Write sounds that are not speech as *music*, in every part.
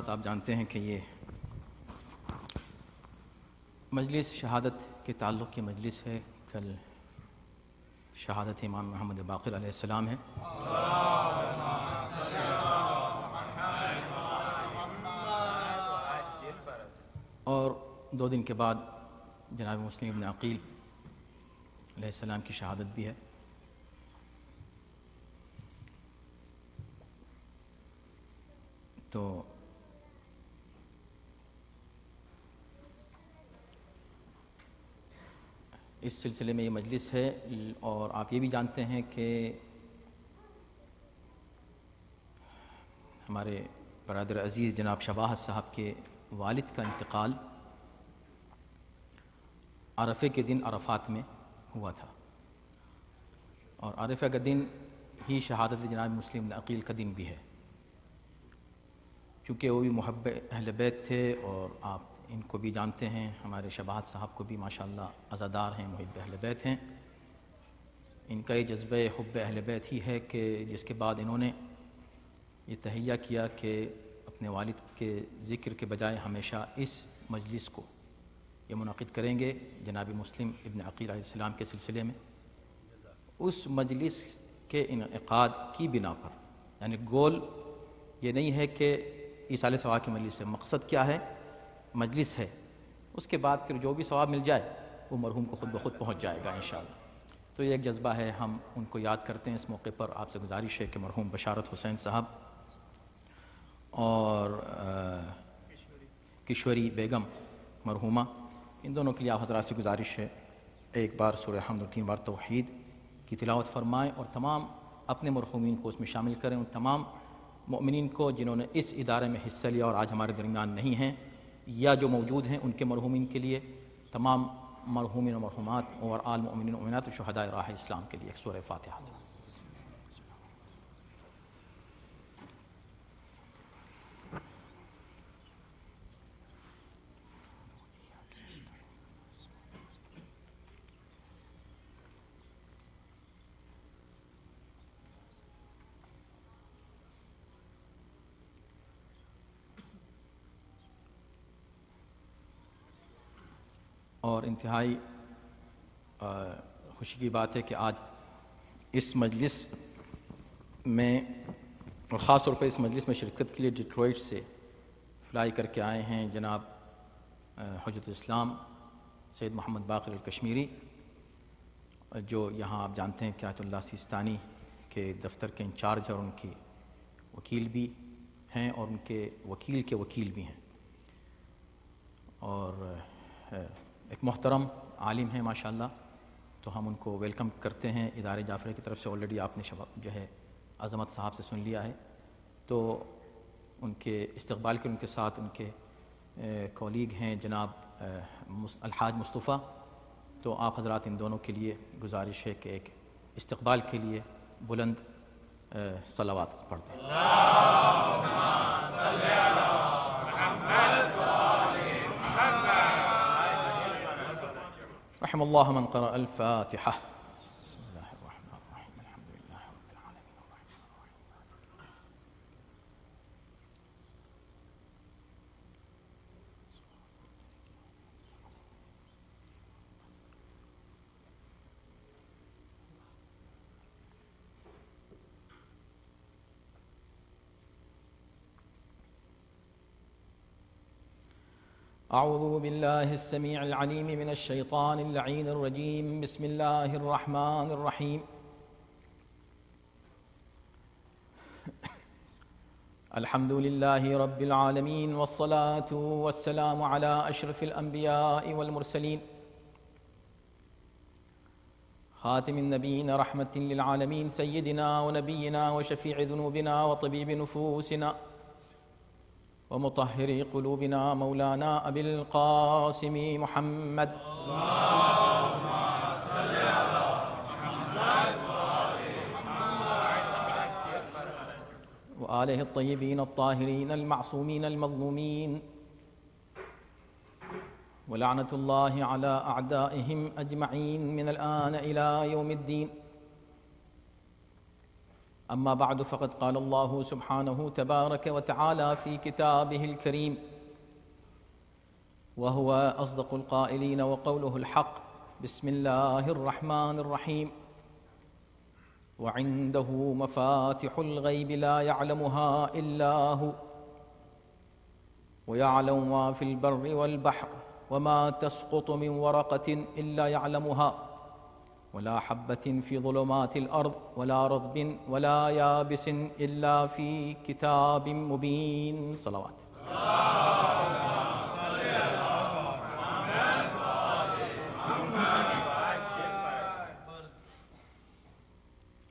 حضرات آپ جانتے ہیں کہ یہ مجلس شہادت کے تعلق کی مجلس ہے۔ کل شہادت امام محمد باقر علیہ السلام ہے۔ اور دو دن کے بعد جناب مسلم ابن عقیل علیہ السلام کی شہادت بھی ہے تو اس سلسلے میں یہ مجلس ہے، اور آپ یہ بھی جانتے ہیں کہ ہمارے برادر عزیز جناب شباہت صاحب کے والد کا انتقال عرفے کے دن عرفات میں ہوا تھا۔ اور عرفہ کا دن ہی شہادت جناب مسلم عقیل کا دن بھی ہے۔ چونکہ وہ بھی محب اہل بیت تھے اور آپ ان کو بھی جانتے ہیں، ہمارے شباہت صاحب کو بھی ماشاءاللہ عزادار ہیں، محب اہل بیت ہیں۔ ان کا یہ جذبہ حب اہل بیت ہی ہے کہ جس کے بعد انہوں نے یہ تہیہ کیا کہ اپنے والد کے ذکر کے بجائے ہمیشہ اس مجلس کو یہ منعقد کریں گے، جناب مسلم ابن عقیل علیہ السلام کے سلسلے میں۔ اس مجلس کے انعقاد کی بنا پر یعنی گول یہ نہیں ہے کہ عیسال ثواب کی مجلس سے مقصد کیا ہے مجلس ہے، اس کے بعد پھر جو بھی ثواب مل جائے، وہ مرحوم کو خود بخود پہنچ جائے گا انشاءاللہ۔ تو یہ ایک جذبہ ہے، ہم ان کو یاد کرتے ہیں اس موقع پر۔ آپ سے گزارش ہے کہ مرحوم بشارت حسین صاحب اور کشوری بیگم مرحومہ، ان دونوں کے لیے آپ حضرات سے گزارش ہے، ایک بار سورہ حمد تین بار توحید کی تلاوت فرمائیں اور تمام اپنے مرحومین کو اس میں شامل کریں۔ ان تمام مؤمنین کو جنہوں نے اس ادارے میں حصہ لیا اور آج ہمارے درمیان نہیں ہیں یا جو موجود ہیں ان کے مرحومین کے لیے، تمام مرحومین و مرحومات اور عالم امین امینات و شہداء راہ اسلام کے لیے ایک سورہ فاتحہ۔ اور انتہائی خوشی کی بات ہے کہ آج اس مجلس میں، اور خاص طور پر اس مجلس میں شرکت کے لیے ڈیٹروئٹ سے فلائی کر کے آئے ہیں جناب حجت اسلام سید محمد باقر الکشمیری، جو یہاں آپ جانتے ہیں کہ آیت اللہ سیستانی کے دفتر کے انچارج اور ان کی وکیل بھی ہیں اور ان کے وکیل کے وکیل بھی ہیں۔ اور ایک محترم عالم ہیں، ماشاءاللہ، تو ہم ان کو ویلکم کرتے ہیں۔ ادارے جعفر کی طرف سے آلریڈی آپ نے جو ہے عظمت صاحب سے سن لیا ہے۔ تو ان کے استقبال کے، ان کے ساتھ ان کے کولیگ ہیں جناب الحاج مصطفیٰ۔ تو آپ حضرات ان دونوں کے لیے گزارش ہے کہ ایک استقبال کے لیے بلند صلوات پڑھتے ہیں۔ رحم الله من قرأ الفاتحة بسم الله الرحمن الرحيم الحمد لله رب العالمين الرحمن الرحيم أعوذ بالله السميع العليم من الشيطان اللعين الرجيم. بسم الله الرحمن الرحيم. *coughs* الحمد لله رب العالمين والصلاة والسلام على أشرف الأنبياء والمرسلين. خاتم النبيين رحمة للعالمين سيدنا ونبينا وشفيع ذنوبنا وطبيب نفوسنا. ومطهر قلوبنا مولانا أبي القاسم محمد. اللهم صل على محمد وآله الطيبين الطاهرين المعصومين المظلومين. ولعنة الله على أعدائهم أجمعين من الآن إلى يوم الدين. أما بعد فقد قال الله سبحانه تبارك وتعالى في كتابه الكريم وهو أصدق القائلين وقوله الحق بسم الله الرحمن الرحيم. وعنده مفاتح الغيب لا يعلمها إلا هو. ويعلم ما في البر والبحر وما تسقط من ورقة إلا يعلمها. ولا حبة في ظلمات الأرض ولا رطب ولا يابس إلا في كتاب مبين. صلوات.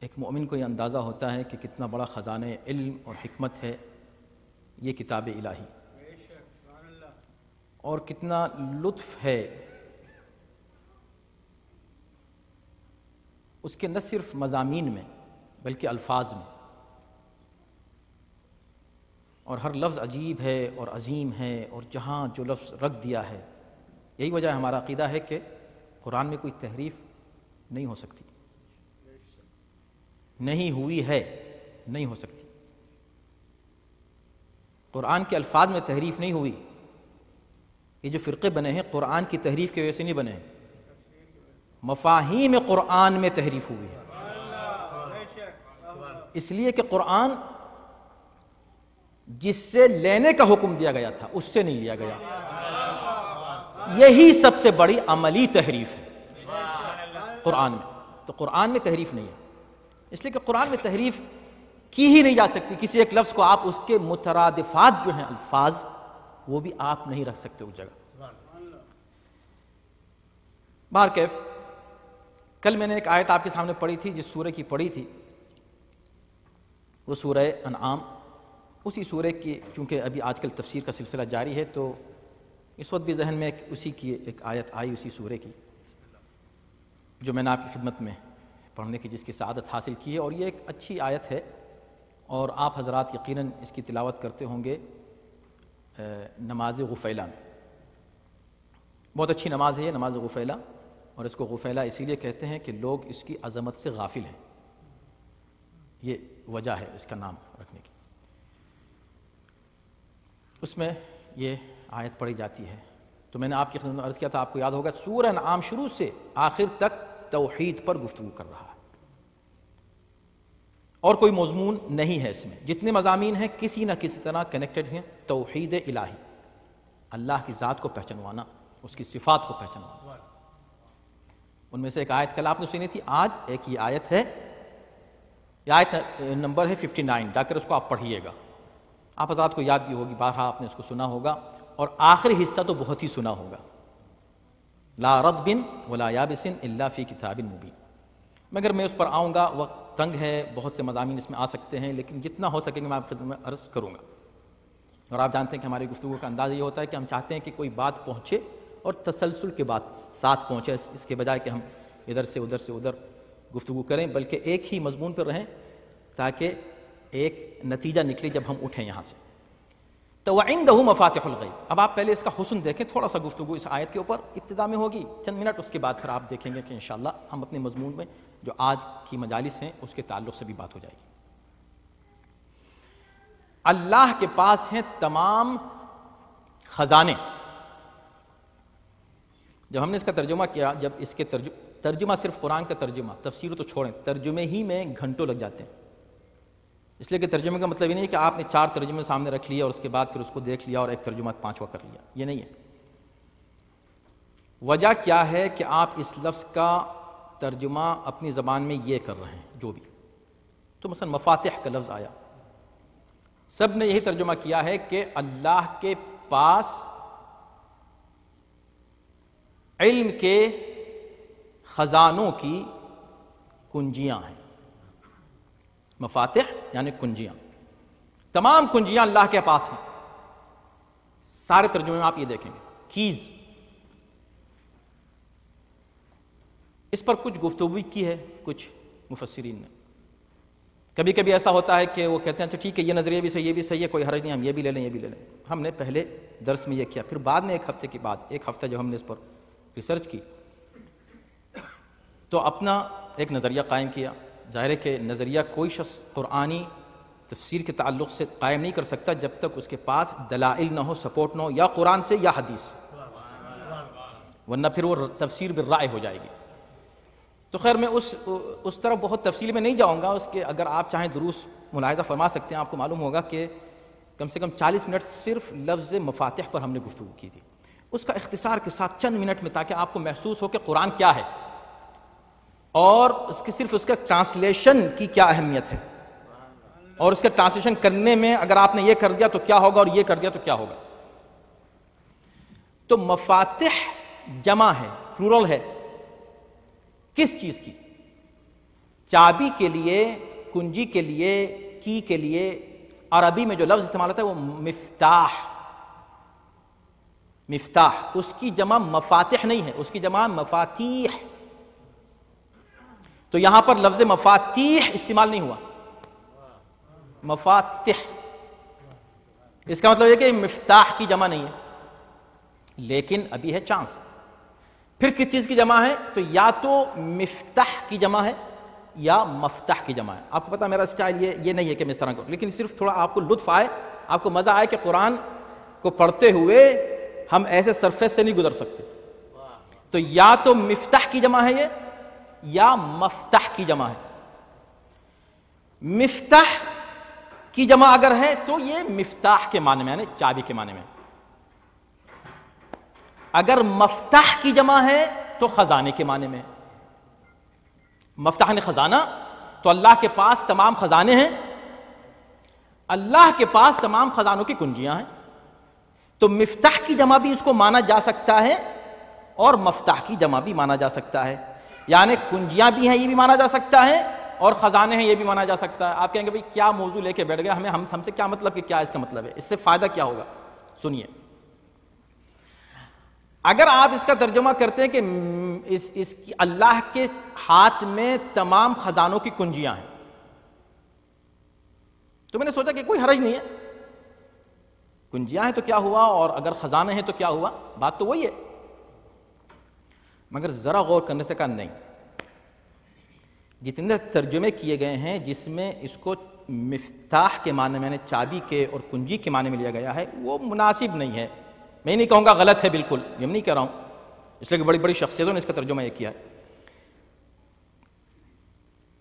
ایک مومن کو یہ اندازہ ہوتا ہے کہ کتنا بڑا خزانہ علم اور حکمت ہے یہ کتاب الہی۔ اور کتنا لطف ہے۔ اس کے نہ صرف مضامین میں، بلکہ الفاظ میں۔ اور ہر لفظ عجیب ہے اور عظیم ہے اور جہاں جو لفظ رکھ دیا ہے۔ یہی وجہ ہمارا عقیدہ ہے کہ قرآن میں کوئی تحریف نہیں ہو سکتی۔ نہیں ہوئی ہے، نہیں ہو سکتی۔ قرآن کے الفاظ میں تحریف نہیں ہوئی۔ یہ جو فرقے بنے ہیں، قرآن کی تحریف کی وجہ سے نہیں بنے۔ ہیں مفاہیم قرآن میں تحریف ہوئی ہے۔ اس لیے کہ قرآن جس سے لینے کا حکم دیا گیا تھا، اس سے نہیں لیا گیا۔ یہی سب سے بڑی عملی تحریف ہے قرآن میں۔ تو قرآن میں تحریف نہیں ہے۔ اس لیے کہ قرآن میں تحریف کی ہی نہیں جا سکتی۔ کسی ایک لفظ کو آپ اس کے مترادفات جو ہیں الفاظ، وہ بھی آپ نہیں رکھ سکتے اس جگہ۔ بار کیف، کل میں نے ایک آیت آپ کے سامنے پڑھی تھی، جس سورہ کی پڑھی تھی۔ وہ سورہ انعام، اسی سورہ کی، چونکہ ابھی آج کل تفسیر کا سلسلہ جاری ہے، تو اس وقت بھی ذہن میں ایک اسی کی ایک آیت آئی اسی سورہ کی، جو میں نے آپ کی خدمت میں پڑھنے کی جس کی سعادت حاصل کی ہے، اور یہ ایک اچھی آیت ہے، اور آپ حضرات یقیناً اس کی تلاوت کرتے ہوں گے نماز غفیلہ میں۔ بہت اچھی نماز ہے یہ، نماز غفیلہ، اور اس کو غفیلہ اسی لیے کہتے ہیں کہ لوگ اس کی عظمت سے غافل ہیں۔ یہ وجہ ہے اس کا نام رکھنے کی۔ اس میں یہ آیت پڑھی جاتی ہے۔ تو میں نے آپ کی خدمت میں عرض کیا تھا، آپ کو یاد ہوگا، سورہ انعام شروع سے آخر تک توحید پر گفتگو کر رہا ہے۔ اور کوئی مضمون نہیں ہے اس میں۔ جتنے مضامین ہیں، کسی نہ کسی طرح کنیکٹڈ ہیں۔ توحید الہی۔ اللہ کی ذات کو پہچنوانا، اس کی صفات کو پہچنوانا۔ ان میں سے ایک آیت کل آپ نے سنی تھی۔ آج ایک یہ آیت ہے۔ یہ آیت نمبر ہے ففٹی نائن جا کر اس کو آپ پڑھیے گا۔ آپ حضرات کو یاد بھی ہوگی، بارہا آپ نے اس کو سنا ہوگا۔ اور آخری حصہ تو بہت ہی سنا ہوگا۔ لا رد بن ولا یابسن اللہ فی کتاب مبین مگر میں اس پر آؤں گا، وقت تنگ ہے، بہت سے مضامین اس میں آ سکتے ہیں، لیکن جتنا ہو سکے گا میں آپ خدمت میں عرض کروں گا۔ اور آپ جانتے ہیں کہ ہماری گفتگو کا انداز یہ ہوتا ہے کہ ہم چاہتے ہیں کہ کوئی بات پہنچے اور تسلسل کے بعد ساتھ پہنچے، اس کے بجائے کہ ہم ادھر سے ادھر سے ادھر گفتگو کریں، بلکہ ایک ہی مضمون پر رہیں تاکہ ایک نتیجہ نکلے جب ہم اٹھیں یہاں سے۔ تو وَعِنْدَهُ مفاتح الغیب اب آپ پہلے اس کا حسن دیکھیں، تھوڑا سا گفتگو اس آیت کے اوپر، ابتدا میں ہوگی، چند منٹ، اس کے بعد پھر آپ دیکھیں گے کہ انشاءاللہ ہم اپنے مضمون میں جو آج کی مجالس ہیں، اس کے تعلق سے بھی بات ہو جائے گی۔ اللہ کے پاس ہیں تمام خزانے۔ جب ہم نے اس کا ترجمہ کیا، جب اس کے ترجمہ صرف قرآن کا ترجمہ، تفسیر تو چھوڑیں، ترجمے ہی میں گھنٹوں لگ جاتے ہیں۔ اس لیے کہ ترجمے کا مطلب یہ نہیں ہے کہ آپ نے چار ترجمے سامنے رکھ لیا اور اس کے بعد پھر اس کو دیکھ لیا اور ایک ترجمہ پانچواں کر لیا۔ یہ نہیں ہے۔ وجہ کیا ہے کہ آپ اس لفظ کا ترجمہ اپنی زبان میں یہ کر رہے ہیں، جو بھی۔ تو مثلا مفاتح کا لفظ آیا۔ سب نے یہی ترجمہ کیا ہے کہ اللہ کے پاس علم کے خزانوں کی کنجیاں ہیں۔ مفاتح یعنی کنجیاں۔ تمام کنجیاں اللہ کے پاس ہیں۔ سارے ترجمے میں آپ یہ دیکھیں گے۔ کیز۔ اس پر کچھ گفتگو کی ہے، کچھ مفسرین نے۔ کبھی کبھی ایسا ہوتا ہے کہ وہ کہتے ہیں اچھا ٹھیک ہے، یہ نظریہ بھی صحیح یہ بھی صحیح ہے، کوئی حرج نہیں، ہم یہ بھی لے لیں، یہ بھی لے لیں۔ ہم نے پہلے درس میں یہ کیا، پھر بعد میں ایک ہفتے کے بعد ایک ہفتہ جو ہم نے اس پر ریسرچ کی۔ تو اپنا ایک نظریہ قائم کیا۔ ظاہر ہے کہ نظریہ کوئی شخص قرآنی تفسیر کے تعلق سے قائم نہیں کر سکتا جب تک اس کے پاس دلائل نہ ہو سپورٹ نہ ہو، یا قرآن سے یا حدیث۔ ورنہ پھر وہ تفسیر بالرائے ہو جائے گی۔ تو خیر میں اس اس طرح بہت تفصیل میں نہیں جاؤں گا، اس کے اگر آپ چاہیں دروس ملاحظہ فرما سکتے ہیں، آپ کو معلوم ہوگا کہ کم سے کم چالیس منٹ صرف لفظ مفاتح پر ہم نے گفتگو کی تھی۔ اس کا اختصار کے ساتھ چند منٹ میں تاکہ آپ کو محسوس ہو کہ قرآن کیا ہے۔ اور اس کی صرف اس کے ٹرانسلیشن کی کیا اہمیت ہے۔ اور اس کے ٹرانسلیشن کرنے میں اگر آپ نے یہ کر دیا تو کیا ہوگا اور یہ کر دیا تو کیا ہوگا۔ تو مفاتح جمع ہے، پلورل ہے۔ کس چیز کی؟ چابی کے لیے، کنجی کے لیے، کی کے لیے، عربی میں جو لفظ استعمال ہوتا ہے وہ مفتاح مفتاح، اس کی جمع مفاتح نہیں ہے، اس کی جمع مفاتیح۔ تو یہاں پر لفظ مفاتیح استعمال نہیں ہوا۔ مفاتح اس کا مطلب یہ کہ مفتاح کی جمع نہیں ہے۔ لیکن ابھی ہے چانس۔ پھر کس چیز کی جمع ہے؟ تو یا تو مفتاح کی جمع ہے یا مفتاح کی جمع ہے۔ آپ کو پتا میرا سٹائل یہ یہ نہیں ہے کہ میں اس طرح کروں۔ لیکن صرف تھوڑا آپ کو لطف آئے، آپ کو مزہ آئے کہ قرآن کو پڑھتے ہوئے ہم ایسے سرفیس سے نہیں گزر سکتے۔ تو یا تو مفتاح کی جمع ہے یہ، یا مفتاح کی جمع ہے۔ مفتاح کی جمع اگر ہے تو یہ مفتاح کے معنی میں یعنی چابی کے معنی میں۔ اگر مفتاح کی جمع ہے تو خزانے کے معنی میں مفتاح نے خزانہ، تو اللہ کے پاس تمام خزانے ہیں۔ اللہ کے پاس تمام خزانوں کی کنجیاں ہیں۔ تو مفتاح کی جمع بھی اس کو مانا جا سکتا ہے اور مفتاح کی جمع بھی مانا جا سکتا ہے۔ یعنی کنجیاں بھی ہیں، یہ بھی مانا جا سکتا ہے اور خزانے ہیں، یہ بھی مانا جا سکتا ہے۔ آپ کہیں گے بھائی کیا موضوع لے کے بیٹھ گیا ہمیں، ہم ہم سے کیا مطلب کہ کیا اس کا مطلب ہے؟ اس سے فائدہ کیا ہوگا؟ سنیے۔ اگر آپ اس کا ترجمہ کرتے ہیں کہ اس اس کی اللہ کے ہاتھ میں تمام خزانوں کی کنجیاں ہیں، تو میں نے سوچا کہ کوئی حرج نہیں ہے۔ کنجیاں ہیں تو کیا ہوا اور اگر خزانے ہیں تو کیا ہوا؟ بات تو وہی ہے۔ مگر ذرا غور کرنے سے کہا نہیں۔ جتنے ترجمے کیے گئے ہیں، جس میں اس کو مفتاح کے معنی میں نے چابی کے اور کنجی کے معنی میں لیا گیا ہے، وہ مناسب نہیں ہے۔ میں نہیں کہوں گا غلط ہے بالکل، یہ نہیں کہہ رہا ہوں۔ اس لیے کہ بڑی بڑی شخصیتوں نے اس کا ترجمہ یہ کیا ہے۔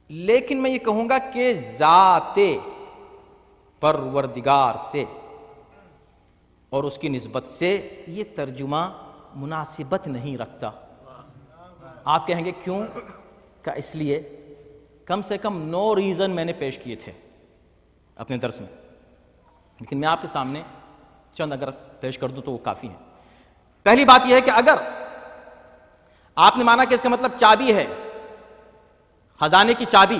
لیکن میں یہ کہوں گا کہ ذات پروردگار سے اور اس کی نسبت سے یہ ترجمہ مناسبت نہیں رکھتا۔ آپ کہیں گے کیوں؟ کہ اس لیے کم سے کم نو ریزن میں نے پیش کیے تھے اپنے درس میں۔ لیکن میں آپ کے سامنے چند اگر پیش کر دوں تو وہ کافی ہے پہلی بات یہ ہے کہ اگر آپ نے مانا کہ اس کا مطلب چابی ہے، خزانے کی چابی،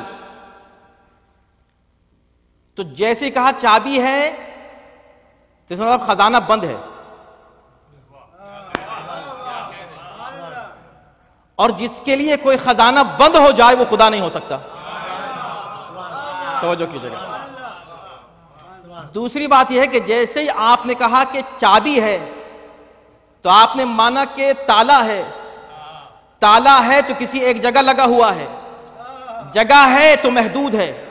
تو جیسے کہا چابی ہے، تو اس مطلب خزانہ بند ہے۔ اور جس کے لیے کوئی خزانہ بند ہو جائے، وہ خدا نہیں ہو سکتا۔ توجہ کیجیے۔ گا ہاں۔ دوسری بات یہ ہے کہ جیسے ہی آپ نے کہا کہ چابی ہے، تو آپ نے مانا کہ تالا ہے۔ تالا ہے تو کسی ایک جگہ لگا ہوا ہے۔ جگہ ہے تو محدود ہے۔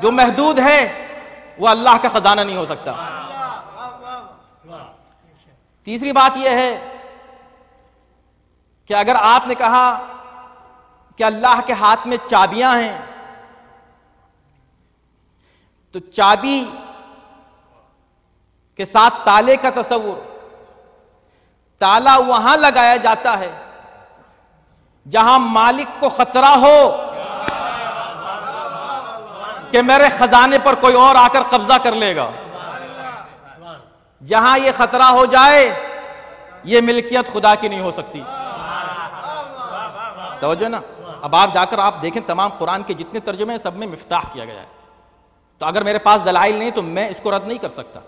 جو محدود ہے، وہ اللہ کا خزانہ نہیں ہو سکتا۔ تیسری بات یہ ہے کہ اگر آپ نے کہا کہ اللہ کے ہاتھ میں چابیاں ہیں تو چابی کے ساتھ تالے کا تصور، تالا وہاں لگایا جاتا ہے جہاں مالک کو خطرہ ہو کہ میرے خزانے پر کوئی اور آ کر قبضہ کر لے گا۔ جہاں یہ خطرہ ہو جائے، یہ ملکیت خدا کی نہیں ہو سکتی۔ توجہ نا؟ اب آپ جا کر آپ دیکھیں تمام قرآن کے جتنے ترجمے ہیں، سب میں مفتاح کیا گیا ہے۔ تو اگر میرے پاس دلائل نہیں تو میں اس کو رد نہیں کر سکتا۔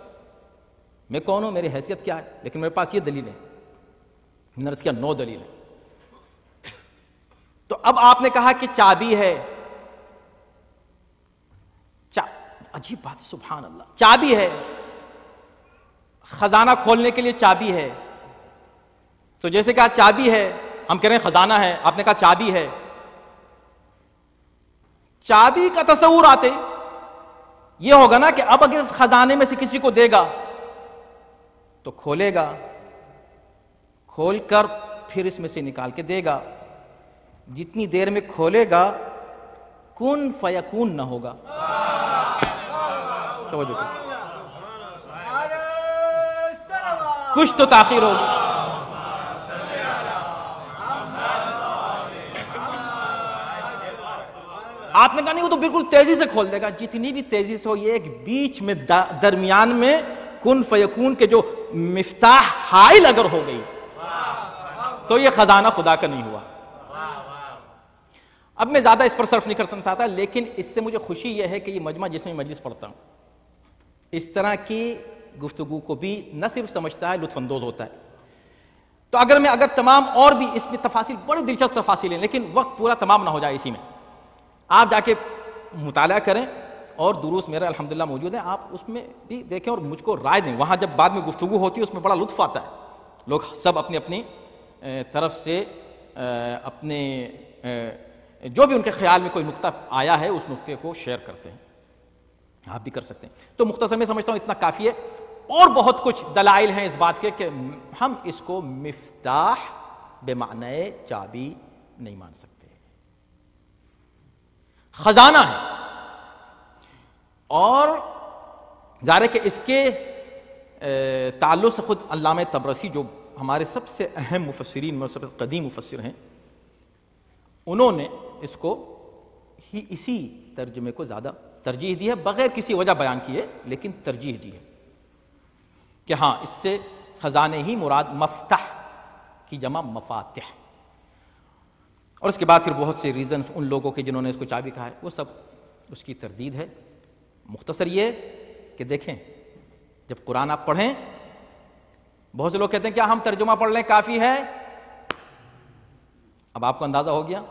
میں کون ہوں؟ میری حیثیت کیا ہے؟ لیکن میرے پاس یہ دلیل ہے۔ نرس کیا، نو دلیل ہے۔ تو اب آپ نے کہا کہ چابی ہے۔ عجیب بات سبحان اللہ۔ چابی ہے۔ خزانہ کھولنے کے لیے چابی ہے۔ تو جیسے کہا، چابی ہے۔ ہم کہہ رہے ہیں خزانہ ہے۔ آپ نے کہا، چابی ہے۔ چابی کا تصور آتے۔ یہ ہوگا نا کہ اب اگر اس خزانے میں سے کسی کو دے گا، تو کھولے گا، کھول کر پھر اس میں سے نکال کے دے گا۔ جتنی دیر میں کھولے گا، کن فیکون نہ ہوگا۔ توجہ کچھ تو تاخیر ہوگی۔ آپ نے کہا نہیں، وہ تو بالکل تیزی سے کھول دے گا۔ جتنی بھی تیزی سے ہو، یہ ایک بیچ میں درمیان میں کن فیکون کے جو مفتاح حائل اگر ہو گئی، تو یہ خزانہ خدا کا نہیں ہوا۔ اب میں زیادہ اس پر صرف نہیں کر سکتا، لیکن اس سے مجھے خوشی یہ ہے کہ یہ مجمع جس میں مجلس پڑھتا ہوں، اس طرح کی گفتگو کو بھی نہ صرف سمجھتا ہے، لطف اندوز ہوتا ہے۔ تو اگر میں، اگر تمام اور بھی اس میں تفاصیل، بڑی دلچسپ تفاصیل ہیں لیکن وقت پورا تمام نہ ہو جائے اسی میں۔ آپ جا کے مطالعہ کریں اور دروس میرا الحمدللہ موجود ہے، آپ اس میں بھی دیکھیں اور مجھ کو رائے دیں۔ وہاں جب بعد میں گفتگو ہوتی ہے، اس میں بڑا لطف آتا ہے۔ لوگ سب اپنی اپنی طرف سے اپنے جو بھی ان کے خیال میں کوئی نقطہ آیا ہے، اس نقطے کو شیئر کرتے ہیں۔ آپ بھی کر سکتے ہیں۔ تو مختصر میں سمجھتا ہوں، اتنا کافی ہے۔ اور بہت کچھ دلائل ہیں اس بات کے کہ ہم اس کو مفتاح بے معنی چابی نہیں مان سکتے۔ خزانہ ہے۔ اور ظاہر ہے کہ اس کے تعلق سے خود علامہ تبرسی جو ہمارے سب سے اہم مفسرین میں سب سے قدیم مفسر ہیں، انہوں نے اس کو ہی اسی ترجمے کو زیادہ ترجیح دی ہے، بغیر کسی وجہ بیان کیے لیکن ترجیح دی ہے کہ ہاں اس سے خزانے ہی مراد مفتح کی جمع مفاتح۔ اور اس کے بعد پھر بہت سے ریزنز ان لوگوں کے جنہوں نے اس کو چابی کہا ہے، وہ سب اس کی تردید ہے۔ مختصر یہ کہ دیکھیں، جب قرآن آپ پڑھیں، بہت سے لوگ کہتے ہیں کیا ہم ترجمہ پڑھ لیں، کافی ہے؟ اب آپ کو اندازہ ہو گیا۔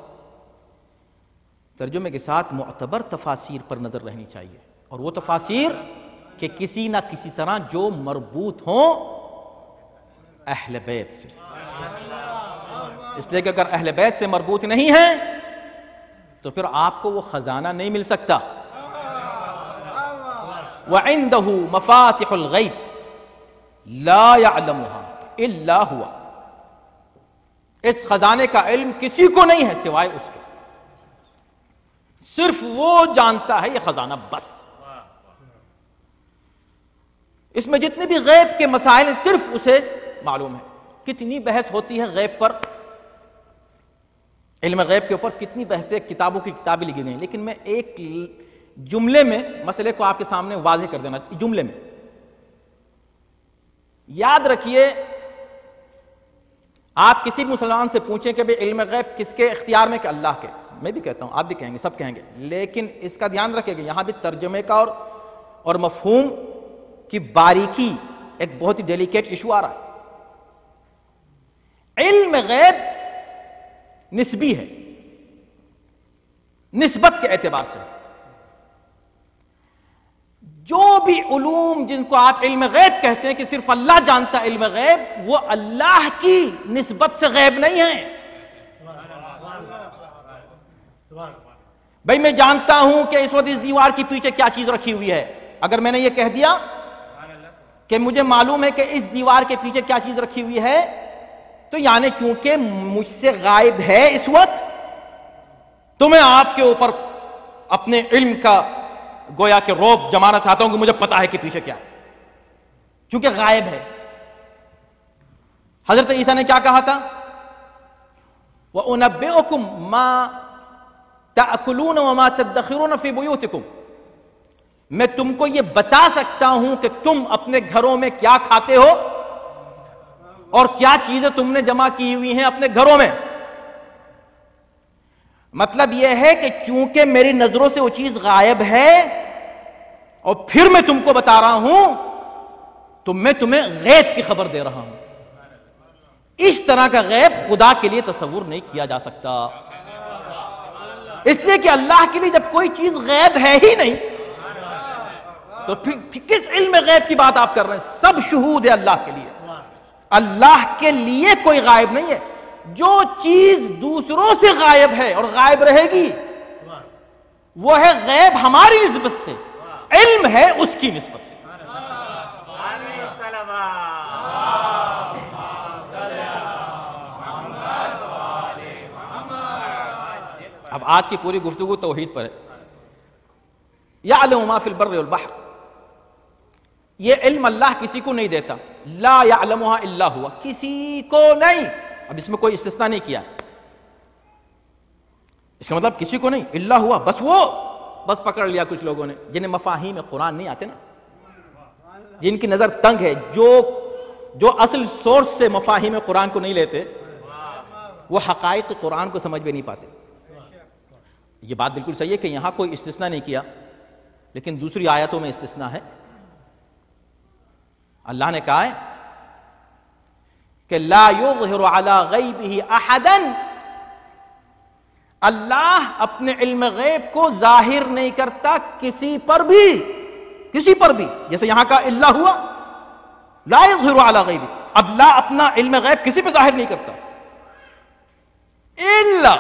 ترجمے کے ساتھ معتبر تفاصیر پر نظر رہنی چاہیے۔ اور وہ تفاصیر کہ کسی نہ کسی طرح جو مربوط ہوں اہل بیت سے۔ اس لیے کہ اگر اہل بیت سے مربوط نہیں ہے تو پھر آپ کو وہ خزانہ نہیں مل سکتا۔ وَعِندَهُ مَفَاتِحُ الْغَيْبِ لَا يَعْلَمُهَا إِلَّا هُوَ۔ اس خزانے کا علم کسی کو نہیں ہے سوائے اس کے۔ صرف وہ جانتا ہے یہ خزانہ بس۔ اس میں جتنے بھی غیب کے مسائل صرف اسے معلوم ہے۔ کتنی بحث ہوتی ہے غیب پر؟ علم غیب کے اوپر کتنی بحثیں کتابوں کی کتابیں لکھی گئی لیکن میں ایک جملے میں مسئلے کو آپ کے سامنے واضح کر دینا، جملے میں۔ یاد رکھیے، آپ کسی مسلمان سے پوچھیں کہ علم غیب کس کے اختیار میں کہ اللہ کے۔ میں بھی کہتا ہوں، آپ بھی کہیں گے، سب کہیں گے۔ لیکن اس کا دھیان رکھے گا یہاں بھی ترجمے کا اور اور مفہوم کی باریکی ایک بہت ہی ڈیلیکیٹ ایشو آ رہا ہے۔ علم غیب نسبی ہے۔ نسبت کے اعتبار سے۔ جو بھی علوم جن کو آپ علم غیب کہتے ہیں کہ صرف اللہ جانتا علم غیب، وہ اللہ کی نسبت سے غیب نہیں ہے بھائی میں جانتا ہوں کہ اس وقت اس دیوار کی پیچھے کیا چیز رکھی ہوئی ہے۔ اگر میں نے یہ کہہ دیا کہ مجھے معلوم ہے کہ اس دیوار کے پیچھے کیا چیز رکھی ہوئی ہے تو یعنی چونکہ مجھ سے غائب ہے اس وقت، تو میں آپ کے اوپر اپنے علم کا گویا کہ روب جمانا چاہتا ہوں کہ مجھے پتا ہے کہ پیچھے کیا ہے۔ چونکہ غائب ہے۔ حضرت عیسیٰ نے کیا کہا تھا؟ وَأُنَبِّئُكُمْ مَا تَأْكُلُونَ وَمَا تَدَّخِرُونَ فِي بُيُوتِكُمْ۔ میں تم کو یہ بتا سکتا ہوں کہ تم اپنے گھروں میں کیا کھاتے ہو۔ اور کیا چیزیں تم نے جمع کی ہوئی ہیں اپنے گھروں میں؟ مطلب یہ ہے کہ چونکہ میری نظروں سے وہ چیز غائب ہے، اور پھر میں تم کو بتا رہا ہوں، تو میں تمہیں غیب کی خبر دے رہا ہوں۔ اس طرح کا غیب خدا کے لیے تصور نہیں کیا جا سکتا۔ اس لیے کہ اللہ کے لیے جب کوئی چیز غیب ہے ہی نہیں، تو پھر کس علم غیب کی بات آپ کر رہے ہیں؟ سب شہود ہے اللہ کے لیے۔ اللہ کے لیے کوئی غائب نہیں ہے۔ جو چیز دوسروں سے غائب ہے اور غائب رہے گی، وہ ہے غیب ہماری نسبت سے۔ علم ہے اس کی نسبت سے۔ اب آج کی پوری گفتگو توحید پر ہے۔ ما فی البر والبحر۔ یہ علم اللہ کسی کو نہیں دیتا۔ لا یعلمها الا ہوا کسی کو نہیں. اب اس میں کوئی استثناء نہیں کیا. اس کا مطلب کسی کو نہیں. اللہ ہوا. بس وہ. بس پکڑ لیا کچھ لوگوں نے. جنہیں مفاہیم قرآن نہیں آتے نا. جن کی نظر تنگ ہے. جو جو اصل سورس سے مفاہیم قرآن کو نہیں لیتے، وہ حقائق قرآن کو سمجھ بھی نہیں پاتے. یہ بات بالکل صحیح ہے کہ یہاں کوئی استثناء نہیں کیا، لیکن دوسری آیتوں میں استثناء ہے. اللہ نے کہا ہے کہ لا يظہر على غیبہ احدا۔ اللہ اپنے علم غیب کو ظاہر نہیں کرتا کسی پر بھی، کسی پر بھی۔ جیسے یہاں کا اللہ ہوا، لا يظہر على غیبہ۔ اب لا اپنا علم غیب کسی پہ ظاہر نہیں کرتا۔ الا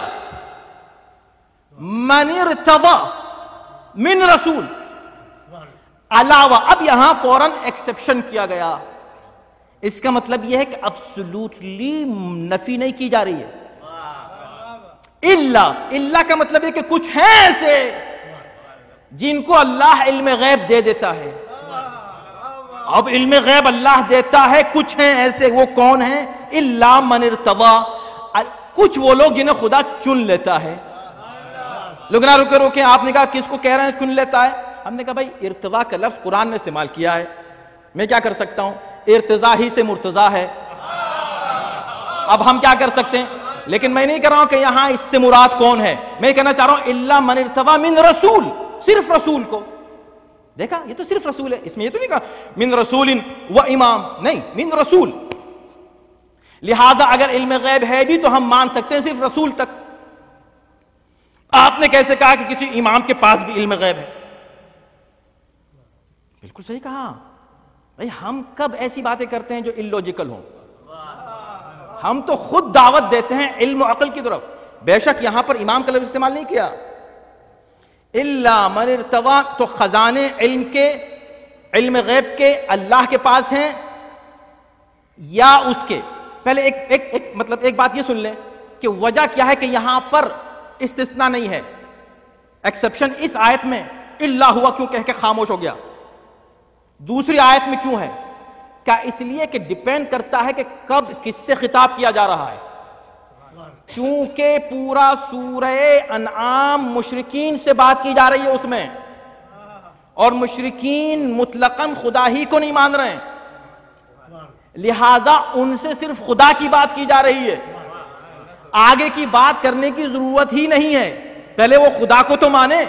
من ارتضى من رسول۔ علاوہ اب یہاں فوراً ایکسپشن کیا گیا۔ اس کا مطلب یہ ہے کہ ابسلوٹلی نفی نہیں کی جا رہی ہے۔ اللہ اللہ کا مطلب یہ کہ کچھ ہیں ایسے جن کو اللہ علم غیب دے دیتا ہے۔ اب علم غیب اللہ دیتا ہے، کچھ ہیں ایسے، وہ کون ہیں؟ اللہ من ارتضا کچھ وہ لوگ جنہیں خدا چن لیتا ہے۔ لوگ نہ رکے روکے آپ نے کہا کس کو کہہ رہے ہیں چن لیتا ہے؟ ہم نے کہا بھائی ارتضا کا لفظ قرآن نے استعمال کیا ہے۔ میں کیا کر سکتا ہوں؟ ارتضا ہی سے مرتضا ہے۔ اب ہم کیا کر سکتے ہیں؟ لیکن میں نہیں کہہ رہا ہوں کہ یہاں اس سے مراد کون ہے۔ میں کہنا چاہ رہا ہوں اللہ من ارتضا من رسول۔ صرف رسول کو۔ دیکھا؟ یہ تو صرف رسول ہے۔ اس میں یہ تو نہیں کہا من رسول و امام۔ نہیں، من رسول۔ لہذا اگر علم غیب ہے بھی تو ہم مان سکتے ہیں صرف رسول تک۔ آپ نے کیسے کہا کہ کسی امام کے پاس بھی علم غیب ہے؟ بالکل صحیح کہا۔ بھائی ہم کب ایسی باتیں کرتے ہیں جو اللوجیکل ہوں؟ ہم تو خود دعوت دیتے ہیں علم و عقل کی طرف۔ بے شک یہاں پر امام کا لفظ استعمال نہیں کیا۔ اللہ من ارتوا تو خزانے علم کے علم غیب کے اللہ کے پاس ہیں یا اس کے؟ پہلے ایک ایک, ایک مطلب ایک بات یہ سن لیں کہ وجہ کیا ہے کہ یہاں پر استثناء نہیں ہے۔ ایکسپشن اس آیت میں اللہ ہوا کیوں کہہ کے خاموش ہو گیا؟ دوسری آیت میں کیوں ہے؟ کیا اس لیے کہ ڈیپینڈ کرتا ہے کہ کب کس سے خطاب کیا جا رہا ہے؟ چونکہ پورا سورہ انعام مشرقین سے بات کی جا رہی ہے اس میں۔ اور مشرقین مطلقاً خدا ہی کو نہیں مان رہے ہیں۔ لہذا ان سے صرف خدا کی بات کی جا رہی ہے۔ آگے کی بات کرنے کی ضرورت ہی نہیں ہے۔ پہلے وہ خدا کو تو مانے۔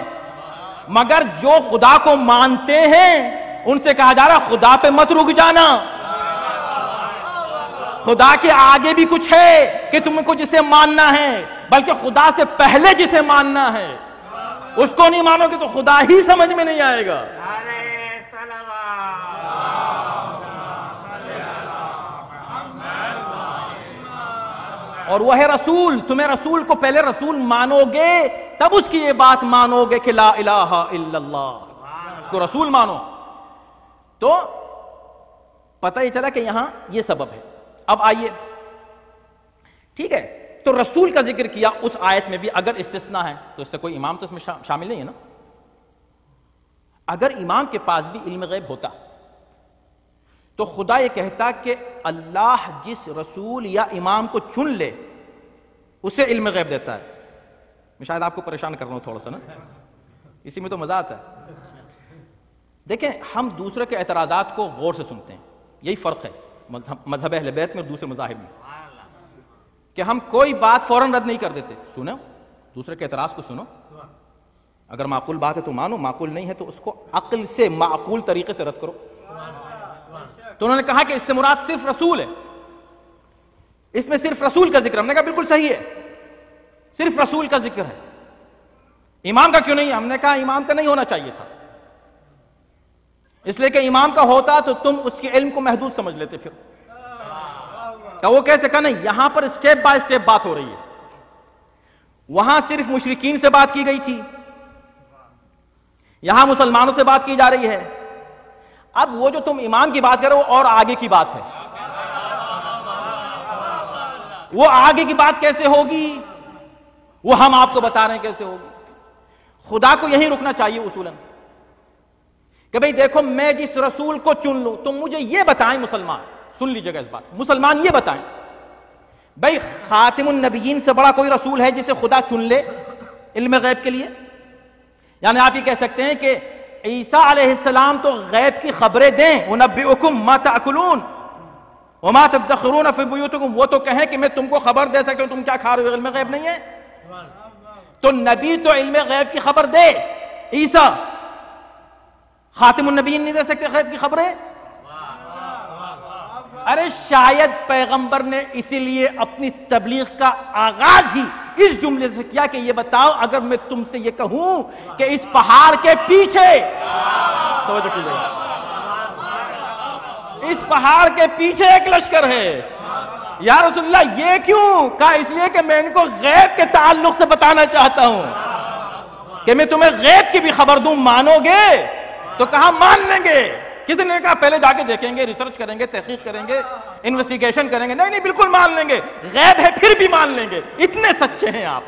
مگر جو خدا کو مانتے ہیں ان سے کہا جا رہا خدا پہ مت رک جانا۔ خدا کے آگے بھی کچھ ہے کہ تم کو جسے ماننا ہے، بلکہ خدا سے پہلے جسے ماننا ہے۔ اس کو نہیں مانو گے تو خدا ہی سمجھ میں نہیں آئے گا۔ اور وہ ہے رسول، تمہیں رسول کو پہلے رسول مانو گے، تب اس کی یہ بات مانو گے کہ لا الہ الا اللہ۔ اس کو رسول مانو۔ تو پتہ یہ چلا کہ یہاں یہ سبب ہے۔ اب آئیے۔ ٹھیک ہے۔ تو رسول کا ذکر کیا اس آیت میں بھی اگر استثناء ہے تو اس سے کوئی امام تو اس میں شامل نہیں ہے نا۔ اگر امام کے پاس بھی علم غیب ہوتا تو خدا یہ کہتا کہ اللہ جس رسول یا امام کو چن لے، اسے علم غیب دیتا ہے۔ میں شاید آپ کو پریشان کر رہا ہوں تھوڑا سا نا۔ اسی میں تو مزہ آتا ہے۔ دیکھیں، ہم دوسرے کے اعتراضات کو غور سے سنتے ہیں۔ یہی فرق ہے۔ مذہب اہل بیت میں اور دوسرے مذاہب میں۔ کہ ہم کوئی بات فوراً رد نہیں کر دیتے۔ سنو۔ دوسرے کے اعتراض کو سنو۔ اگر معقول بات ہے تو مانو، معقول نہیں ہے تو اس کو عقل سے معقول طریقے سے رد کرو۔ تو انہوں نے کہا کہ اس سے مراد صرف رسول ہے۔ اس میں صرف رسول کا ذکر، ہم نے کہا بالکل صحیح ہے۔ صرف رسول کا ذکر ہے۔ امام کا کیوں نہیں ہم نے کہا امام کا نہیں ہونا چاہیے تھا۔ اس لیے کہ امام کا ہوتا تو تم اس کے علم کو محدود سمجھ لیتے پھر۔ تو وہ کیسے کہ نہیں، یہاں پر سٹیپ بائی سٹیپ بات ہو رہی ہے۔ وہاں صرف مشرقین سے بات کی گئی تھی۔ یہاں مسلمانوں سے بات کی جا رہی ہے۔ اب وہ جو تم امام کی بات کرو اور آگے کی بات ہے۔ وہ آگے کی بات کیسے ہوگی؟ وہ ہم آپ کو بتا رہے ہیں کیسے ہوگی۔ خدا کو یہی رکنا چاہیے اصولاً۔ کہ بھئی دیکھو میں جس رسول کو چن لوں، تم مجھے یہ بتائیں مسلمان۔ سن لیجیے گا اس بات۔ مسلمان یہ بتائیں، بھئی خاتم النبیین سے بڑا کوئی رسول ہے جسے خدا چن لے علم غیب کے لیے؟ یعنی آپ یہ کہہ سکتے ہیں کہ عیسیٰ علیہ السلام تو غیب کی خبریں دیں اُنَبِّئُكُمْ مَا تَعْكُلُونَ وَمَا تَدَّخِرُونَ فِي بُيُوتُكُمْ وہ تو کہیں کہ میں تم کو خبر دے سکتے ہوں، تم کیا کھا رہے ہو، علم غیب نہیں ہے؟ تو نبی تو علم غیب کی خبر دے۔ عیسیٰ خاتم النبیین نہیں دے سکتے غیب کی خبریں؟ ارے شاید پیغمبر نے اسی لیے اپنی تبلیغ کا آغاز ہی اس جملے سے کیا کہ یہ بتاؤ اگر میں تم سے یہ کہوں کہ اس پہاڑ کے پیچھے توجہ کیجیے اس پہاڑ کے پیچھے ایک لشکر ہے۔ یا رسول اللہ، یہ کیوں؟ کہا، اس لیے کہ میں ان کو غیب کے تعلق سے بتانا چاہتا ہوں۔ کہ میں تمہیں غیب کی بھی خبر دوں، مانو گے؟ تو کہا مان لیں گے؟ کسی نے کہا پہلے جا کے دیکھیں گے ریسرچ کریں گے، تحقیق کریں گے انویسٹیگیشن کریں گے۔ نہیں نہیں، بالکل مان لیں گے۔ غیب ہے، پھر بھی مان لیں گے۔ اتنے سچے ہیں آپ۔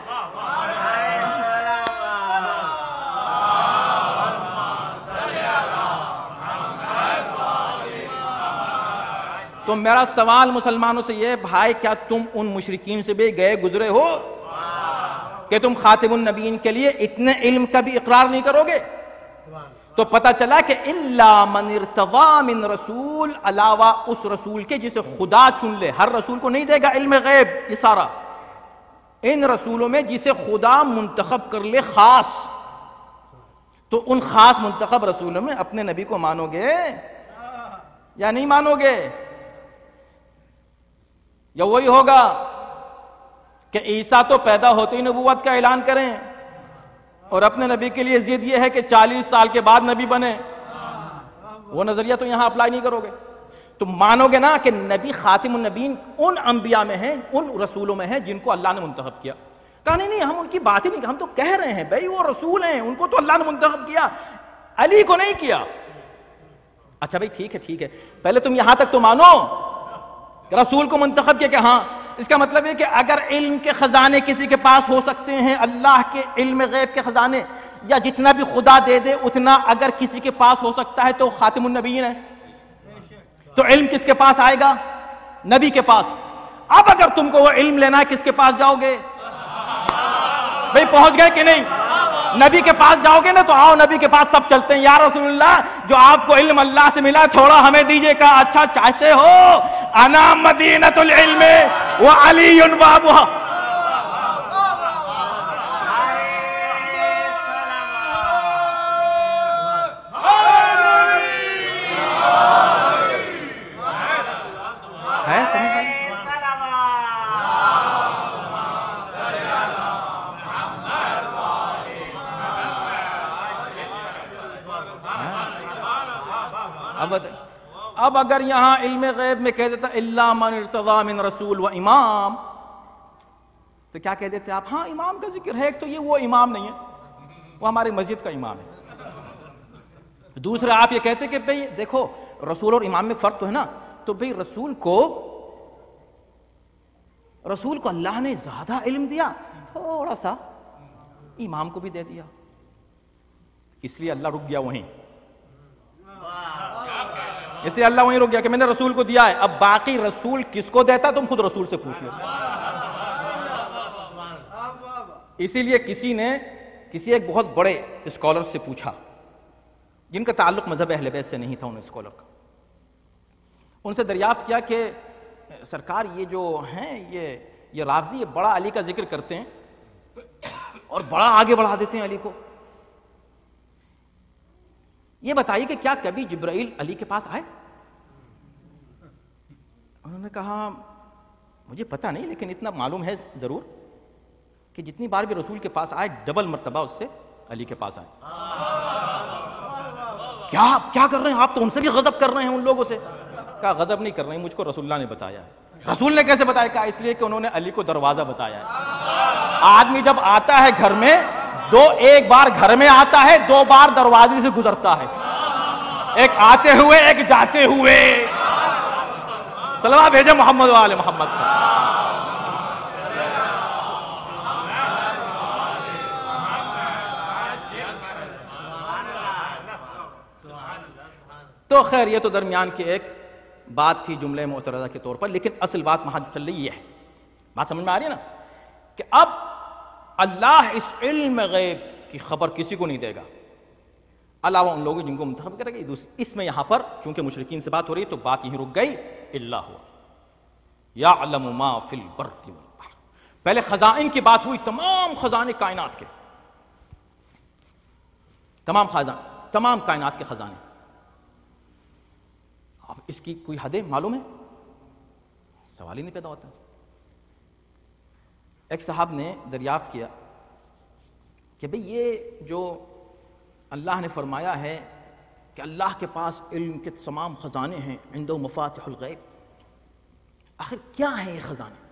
تو میرا سوال مسلمانوں سے یہ بھائی، کیا تم ان مشرقین سے بھی گئے، گزرے ہو؟ کہ تم خاتم النبیین کے لیے اتنے علم کا بھی اقرار نہیں کرو گے؟ تو پتا چلا کہ اللہ من ارتضا من رسول، علاوہ اس رسول کے جسے خدا چن لے۔ ہر رسول کو نہیں دے گا علم غیب، یہ سارا۔ ان رسولوں میں جسے خدا منتخب کر لے خاص۔ تو ان خاص منتخب رسولوں میں اپنے نبی کو مانو گے؟ یا نہیں مانو گے؟ یا وہی ہوگا کہ عیسیٰ تو پیدا ہوتے ہی نبوت کا اعلان کریں۔ اور اپنے نبی کے لیے ضد یہ ہے کہ چالیس سال کے بعد نبی بنے۔ وہ نظریہ تو یہاں اپلائی نہیں کرو گے۔ تو مانو گے نا کہ نبی خاتم النبین ان انبیاء میں ہیں، ان رسولوں میں ہیں جن کو اللہ نے منتخب کیا۔ کہا، نہیں نہیں، ہم ان کی بات ہی نہیں، ہم تو کہہ رہے ہیں، بھائی، وہ رسول ہیں، ان کو تو اللہ نے منتخب کیا۔ علی کو نہیں کیا۔ اچھا بھائی، ٹھیک ہے ٹھیک ہے۔ پہلے تم یہاں تک تو مانو۔ رسول کو منتخب کیا کہ ہاں اس کا مطلب ہے کہ اگر علم کے خزانے کسی کے پاس ہو سکتے ہیں، اللہ کے علم غیب کے خزانے، یا جتنا بھی خدا دے دے، اتنا اگر کسی کے پاس ہو سکتا ہے تو خاتم النبیین ہے۔ تو علم کس کے پاس آئے گا؟ نبی کے پاس۔ اب اگر تم کو وہ علم لینا ہے، کس کے پاس جاؤ گے؟ بھئی پہنچ گئے کہ نہیں؟ نبی کے پاس جاؤ گے نا تو آؤ، نبی کے پاس سب چلتے ہیں۔ یا رسول اللہ، جو آپ کو علم اللہ سے ملا، تھوڑا ہمیں دیجیے، کہا اچھا چاہتے ہو؟ انا مدینت العلم و علی اگر یہاں علم غیب میں کہہ دیتا اللہ من ارتضا من رسول و امام، تو کیا کہہ دیتے آپ؟ ہاں امام کا ذکر ہے، ایک تو یہ وہ امام نہیں ہے، وہ ہماری مسجد کا امام ہے۔ دوسرا، آپ یہ کہتے کہ بھئی دیکھو، رسول اور امام میں فرق تو ہے نا، تو بھئی رسول کو رسول کو اللہ نے زیادہ علم دیا، تھوڑا سا امام کو بھی دے دیا۔ اس لیے اللہ رک گیا وہیں۔ اس لیے اللہ وہیں رک گیا کہ میں نے رسول کو دیا ہے۔ اب باقی رسول کس کو دیتا تم خود رسول سے پوچھ لو۔ اسی لیے کسی نے کسی ایک بہت بڑے اسکالر سے پوچھا، جن کا تعلق مذہب اہل بیت سے نہیں تھا ان اسکالر کا۔ ان سے دریافت کیا کہ سرکار یہ جو ہیں، یہ یہ رافضی یہ بڑا علی کا ذکر کرتے ہیں اور بڑا آگے بڑھا دیتے ہیں علی کو۔ یہ بتائیے کہ کیا کبھی جبرائیل علی کے پاس آئے؟ انہوں نے کہا، مجھے پتہ نہیں، لیکن اتنا معلوم ہے ضرور کہ جتنی بار بھی رسول کے پاس آئے، ڈبل مرتبہ اس سے علی کے پاس آئے۔ کیا کیا کر رہے ہیں؟ آپ تو ان سے بھی غضب کر رہے ہیں، ان لوگوں سے۔ کہا، غضب نہیں کر رہے ہیں، مجھ کو رسول اللہ نے بتایا ہے۔ رسول نے کیسے بتایا؟ کہا، اس لیے کہ انہوں نے علی کو دروازہ بتایا ہے۔ آدمی جب آتا ہے گھر میں دو ایک بار گھر میں آتا ہے، دو بار دروازے سے گزرتا ہے۔ ایک آتے ہوئے، ایک جاتے ہوئے۔ سلوہ بھیجے محمد والے محمد۔ تو خیر، یہ تو درمیان کی ایک بات تھی جملے معترضہ کے طور پر، لیکن اصل بات وہاں چل رہی یہ ہے۔ بات سمجھ میں آ رہی ہے نا؟ کہ اب اللہ اس علم غیب کی خبر کسی کو نہیں دے گا۔ علاوہ ان لوگوں جن کو منتخب کرے گا اس میں یہاں پر چونکہ مشرقین سے بات ہو رہی تو بات یہیں رک گئی۔ اللہ ہوا۔ یا علم ما فی البر والبحر۔ پہلے خزائن کی بات ہوئی تمام خزانے کائنات کے۔ تمام خزان تمام کائنات کے خزانے۔ اب اس کی کوئی حدیں معلوم ہے؟ سوال ہی نہیں پیدا ہوتا۔ ایک صاحب نے دریافت کیا کہ بھئی یہ جو اللہ نے فرمایا ہے کہ اللہ کے پاس علم کے تمام خزانے ہیں عند مفاتح الغیب، آخر کیا ہیں یہ خزانے؟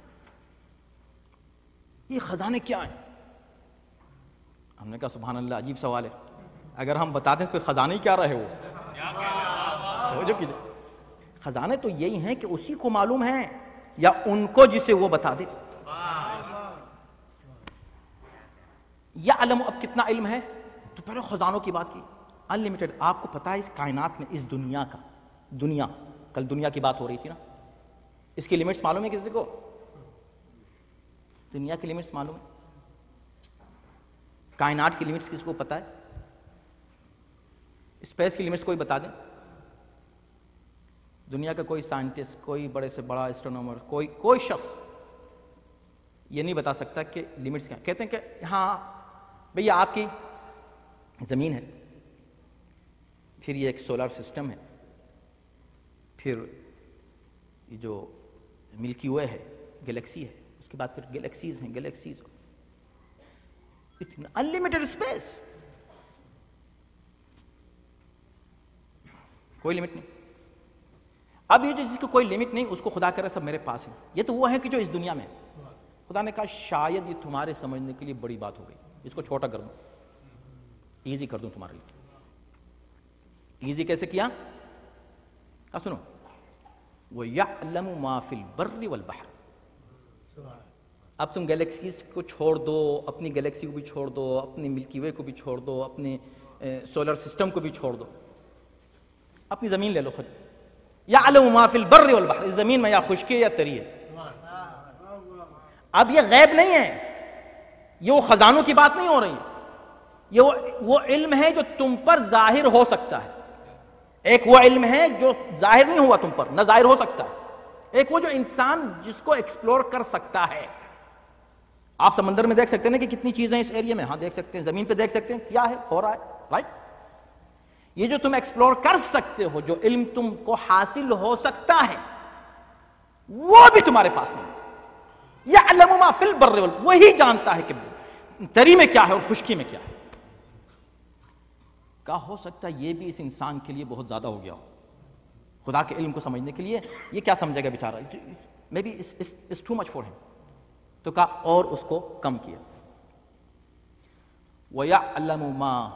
یہ خزانے کیا ہیں؟ ہم نے کہا سبحان اللہ، عجیب سوال ہے۔ اگر ہم بتا دیں تو خزانے کیا رہے وہ؟ جو خزانے تو یہی ہیں کہ اسی کو معلوم ہے یا ان کو جسے وہ بتا دے۔ یا علم اب کتنا علم ہے؟ تو پہلے خزانوں کی بات کی۔ انلمیٹڈ آپ کو پتا ہے اس کائنات میں، اس دنیا کا۔ دنیا، کل دنیا کی بات ہو رہی تھی نا۔ اس کی لمٹس معلوم ہے کسی کو؟ دنیا کی لمٹس معلوم ہے۔ کائنات کی لمٹس کس کو پتا ہے؟ اسپیس کی لمٹس کوئی بتا دیں۔ دنیا کا کوئی سائنٹسٹ کوئی بڑے سے بڑا اسٹرونومر کوئی کوئی شخص یہ نہیں بتا سکتا کہ لمٹس کیا کہتے ہیں کہ ہاں بھئی آپ کی زمین ہے۔ پھر یہ ایک سولر سسٹم ہے۔ پھر یہ جو ملکی وے ہے گلیکسی ہے، اس کے بعد پھر گلیکسیز ہیں گلیکسیز انلمیٹڈ اسپیس کوئی لمٹ نہیں۔ اب یہ جو جس کی کوئی لمٹ نہیں، اس کو خدا کرے سب میرے پاس ہے یہ تو وہ ہے کہ جو اس دنیا میں خدا نے کہا، شاید یہ تمہارے سمجھنے کے لیے بڑی بات ہو گئی۔ اس کو چھوٹا کر دوں۔ ایزی کر دوں تمہارے لیے۔ ایزی کیسے کیا؟ سنو۔ وہ ما فی البر والبحر۔ اب تم گلیکسیز کو چھوڑ دو اپنی گلیکسی کو بھی چھوڑ دو اپنی ملکی وے کو بھی چھوڑ دو اپنے سولر سسٹم کو بھی چھوڑ دو۔ اپنی زمین لے لو خود۔ یا ما فی البر والبحر۔ اس زمین میں یا خشکی یا تری ہے۔ اب یہ غیب نہیں ہے۔ یہ وہ خزانوں کی بات نہیں ہو رہی یہ وہ علم ہے جو تم پر ظاہر ہو سکتا ہے ایک وہ علم ہے جو ظاہر نہیں ہوا تم پر، نہ ظاہر ہو سکتا ہے۔ ایک وہ جو انسان جس کو ایکسپلور کر سکتا ہے۔ آپ سمندر میں دیکھ سکتے ہیں کہ کتنی چیزیں اس ایریا میں ہاں دیکھ سکتے ہیں، زمین پہ دیکھ سکتے ہیں، کیا ہے؟ ہو رہا ہے رائٹ یہ جو تم ایکسپلور کر سکتے ہو، جو علم تم کو حاصل ہو سکتا ہے، وہ بھی تمہارے پاس نہیں۔ یا علم ما فی البر وہی جانتا ہے کہ تری میں کیا ہے اور خشکی میں کیا ہے؟ کہا ہو سکتا ہے یہ بھی اس انسان کے لیے بہت زیادہ ہو گیا ہو۔ خدا کے علم کو سمجھنے کے لیے یہ کیا سمجھے گا بیچارہ؟ میں بھی اس ٹو مچ فور ہم تو کہا اور اس کو کم کیا۔ وَيَعْلَمُ مَا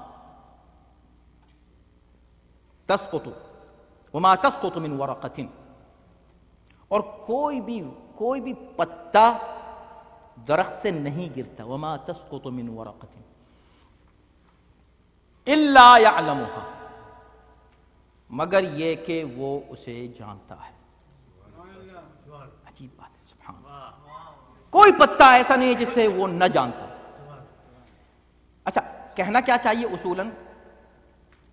تسقط وما تسقط من ورقت اور کوئی بھی کوئی بھی پتا درخت سے نہیں گرتا، وما تسقط من ورقت الا يعلمها، مگر یہ کہ وہ اسے جانتا ہے۔ عجیب بات ہے، سبحان کوئی پتا ایسا نہیں ہے جسے وہ نہ جانتا۔ اچھا کہنا کیا چاہیے اصولاً؟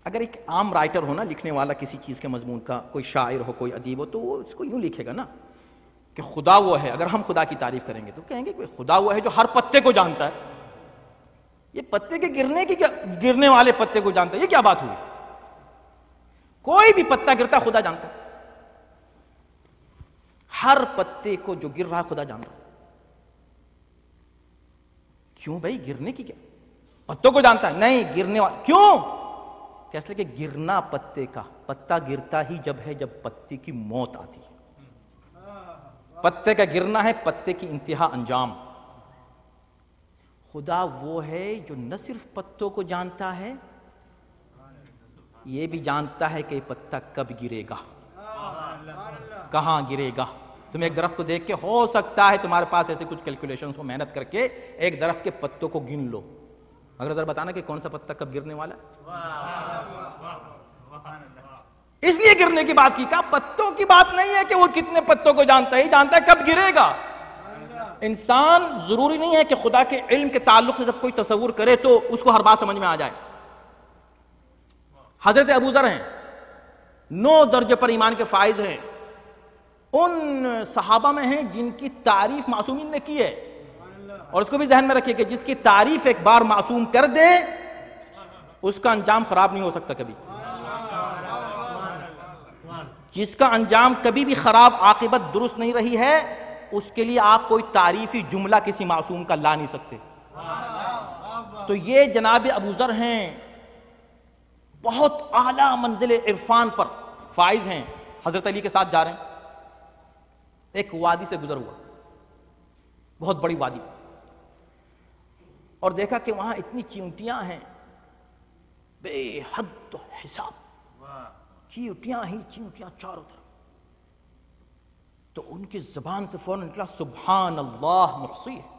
اگر ایک عام رائٹر ہو نا، لکھنے والا کسی چیز کے مضمون کا، کوئی شاعر ہو، کوئی ادیب ہو، تو وہ اس کو یوں لکھے گا نا۔ کہ خدا وہ ہے، اگر ہم خدا کی تعریف کریں گے تو کہیں گے کہ خدا وہ ہے جو ہر پتے کو جانتا ہے۔ یہ پتے کے گرنے کی کیا، گرنے والے پتے کو جانتا ہے، یہ کیا بات ہوئی؟ کوئی بھی پتا گرتا خدا جانتا ہے۔ ہر پتے کو جو گر رہا خدا جان رہا کیوں بھائی؟ گرنے کی کیا؟ پتوں کو جانتا ہے۔ نہیں، گرنے والا کیوں؟ کہ گرنا پتے کا پتا گرتا ہی جب ہے جب پتے کی موت آتی ہے۔ پتے کا گرنا ہے، پتے کی انتہا انجام۔ خدا وہ ہے جو نہ صرف پتوں کو جانتا ہے، یہ بھی جانتا ہے کہ یہ پتا کب گرے گا۔ کہاں گرے گا؟ تم ایک درخت کو دیکھ کے ہو سکتا ہے، تمہارے پاس ایسے کچھ کیلکولیشن کو محنت کر کے ایک درخت کے پتوں کو گن لو۔ اگر ذرا بتانا کہ کون سا پتا کب گرنے والا اس لیے گرنے کی بات کی، کہا، پتوں کی بات نہیں ہے کہ وہ کتنے پتوں کو جانتا ہے جانتا ہے کب گرے گا۔ انسان ضروری نہیں ہے کہ خدا کے علم کے تعلق سے جب کوئی تصور کرے تو اس کو ہر بات سمجھ میں آ جائے۔ حضرت ابو ذر ہیں، نو درجے پر ایمان کے فائز ہیں۔ ان صحابہ میں ہیں جن کی تعریف معصومین نے کی ہے۔ اور اس کو بھی ذہن میں رکھیے کہ جس کی تعریف ایک بار معصوم کر دے، اس کا انجام خراب نہیں ہو سکتا کبھی۔ جس کا انجام کبھی بھی خراب عاقبت درست نہیں رہی ہے، اس کے لیے آپ کوئی تعریفی جملہ کسی معصوم کا لا نہیں سکتے۔ تو یہ جناب ابو ذر ہیں، بہت اعلیٰ منزل عرفان پر فائز ہیں۔ حضرت علی کے ساتھ جا رہے ہیں۔ ایک وادی سے گزر ہوا۔ بہت بڑی وادی۔ اور دیکھا کہ وہاں اتنی چیونٹیاں ہیں۔ بے حد حساب۔ چیونٹیاں ہی چیونٹیاں چاروں طرف۔ تو ان کی زبان سے فوراً نکلا سبحان اللہ محصی ہے۔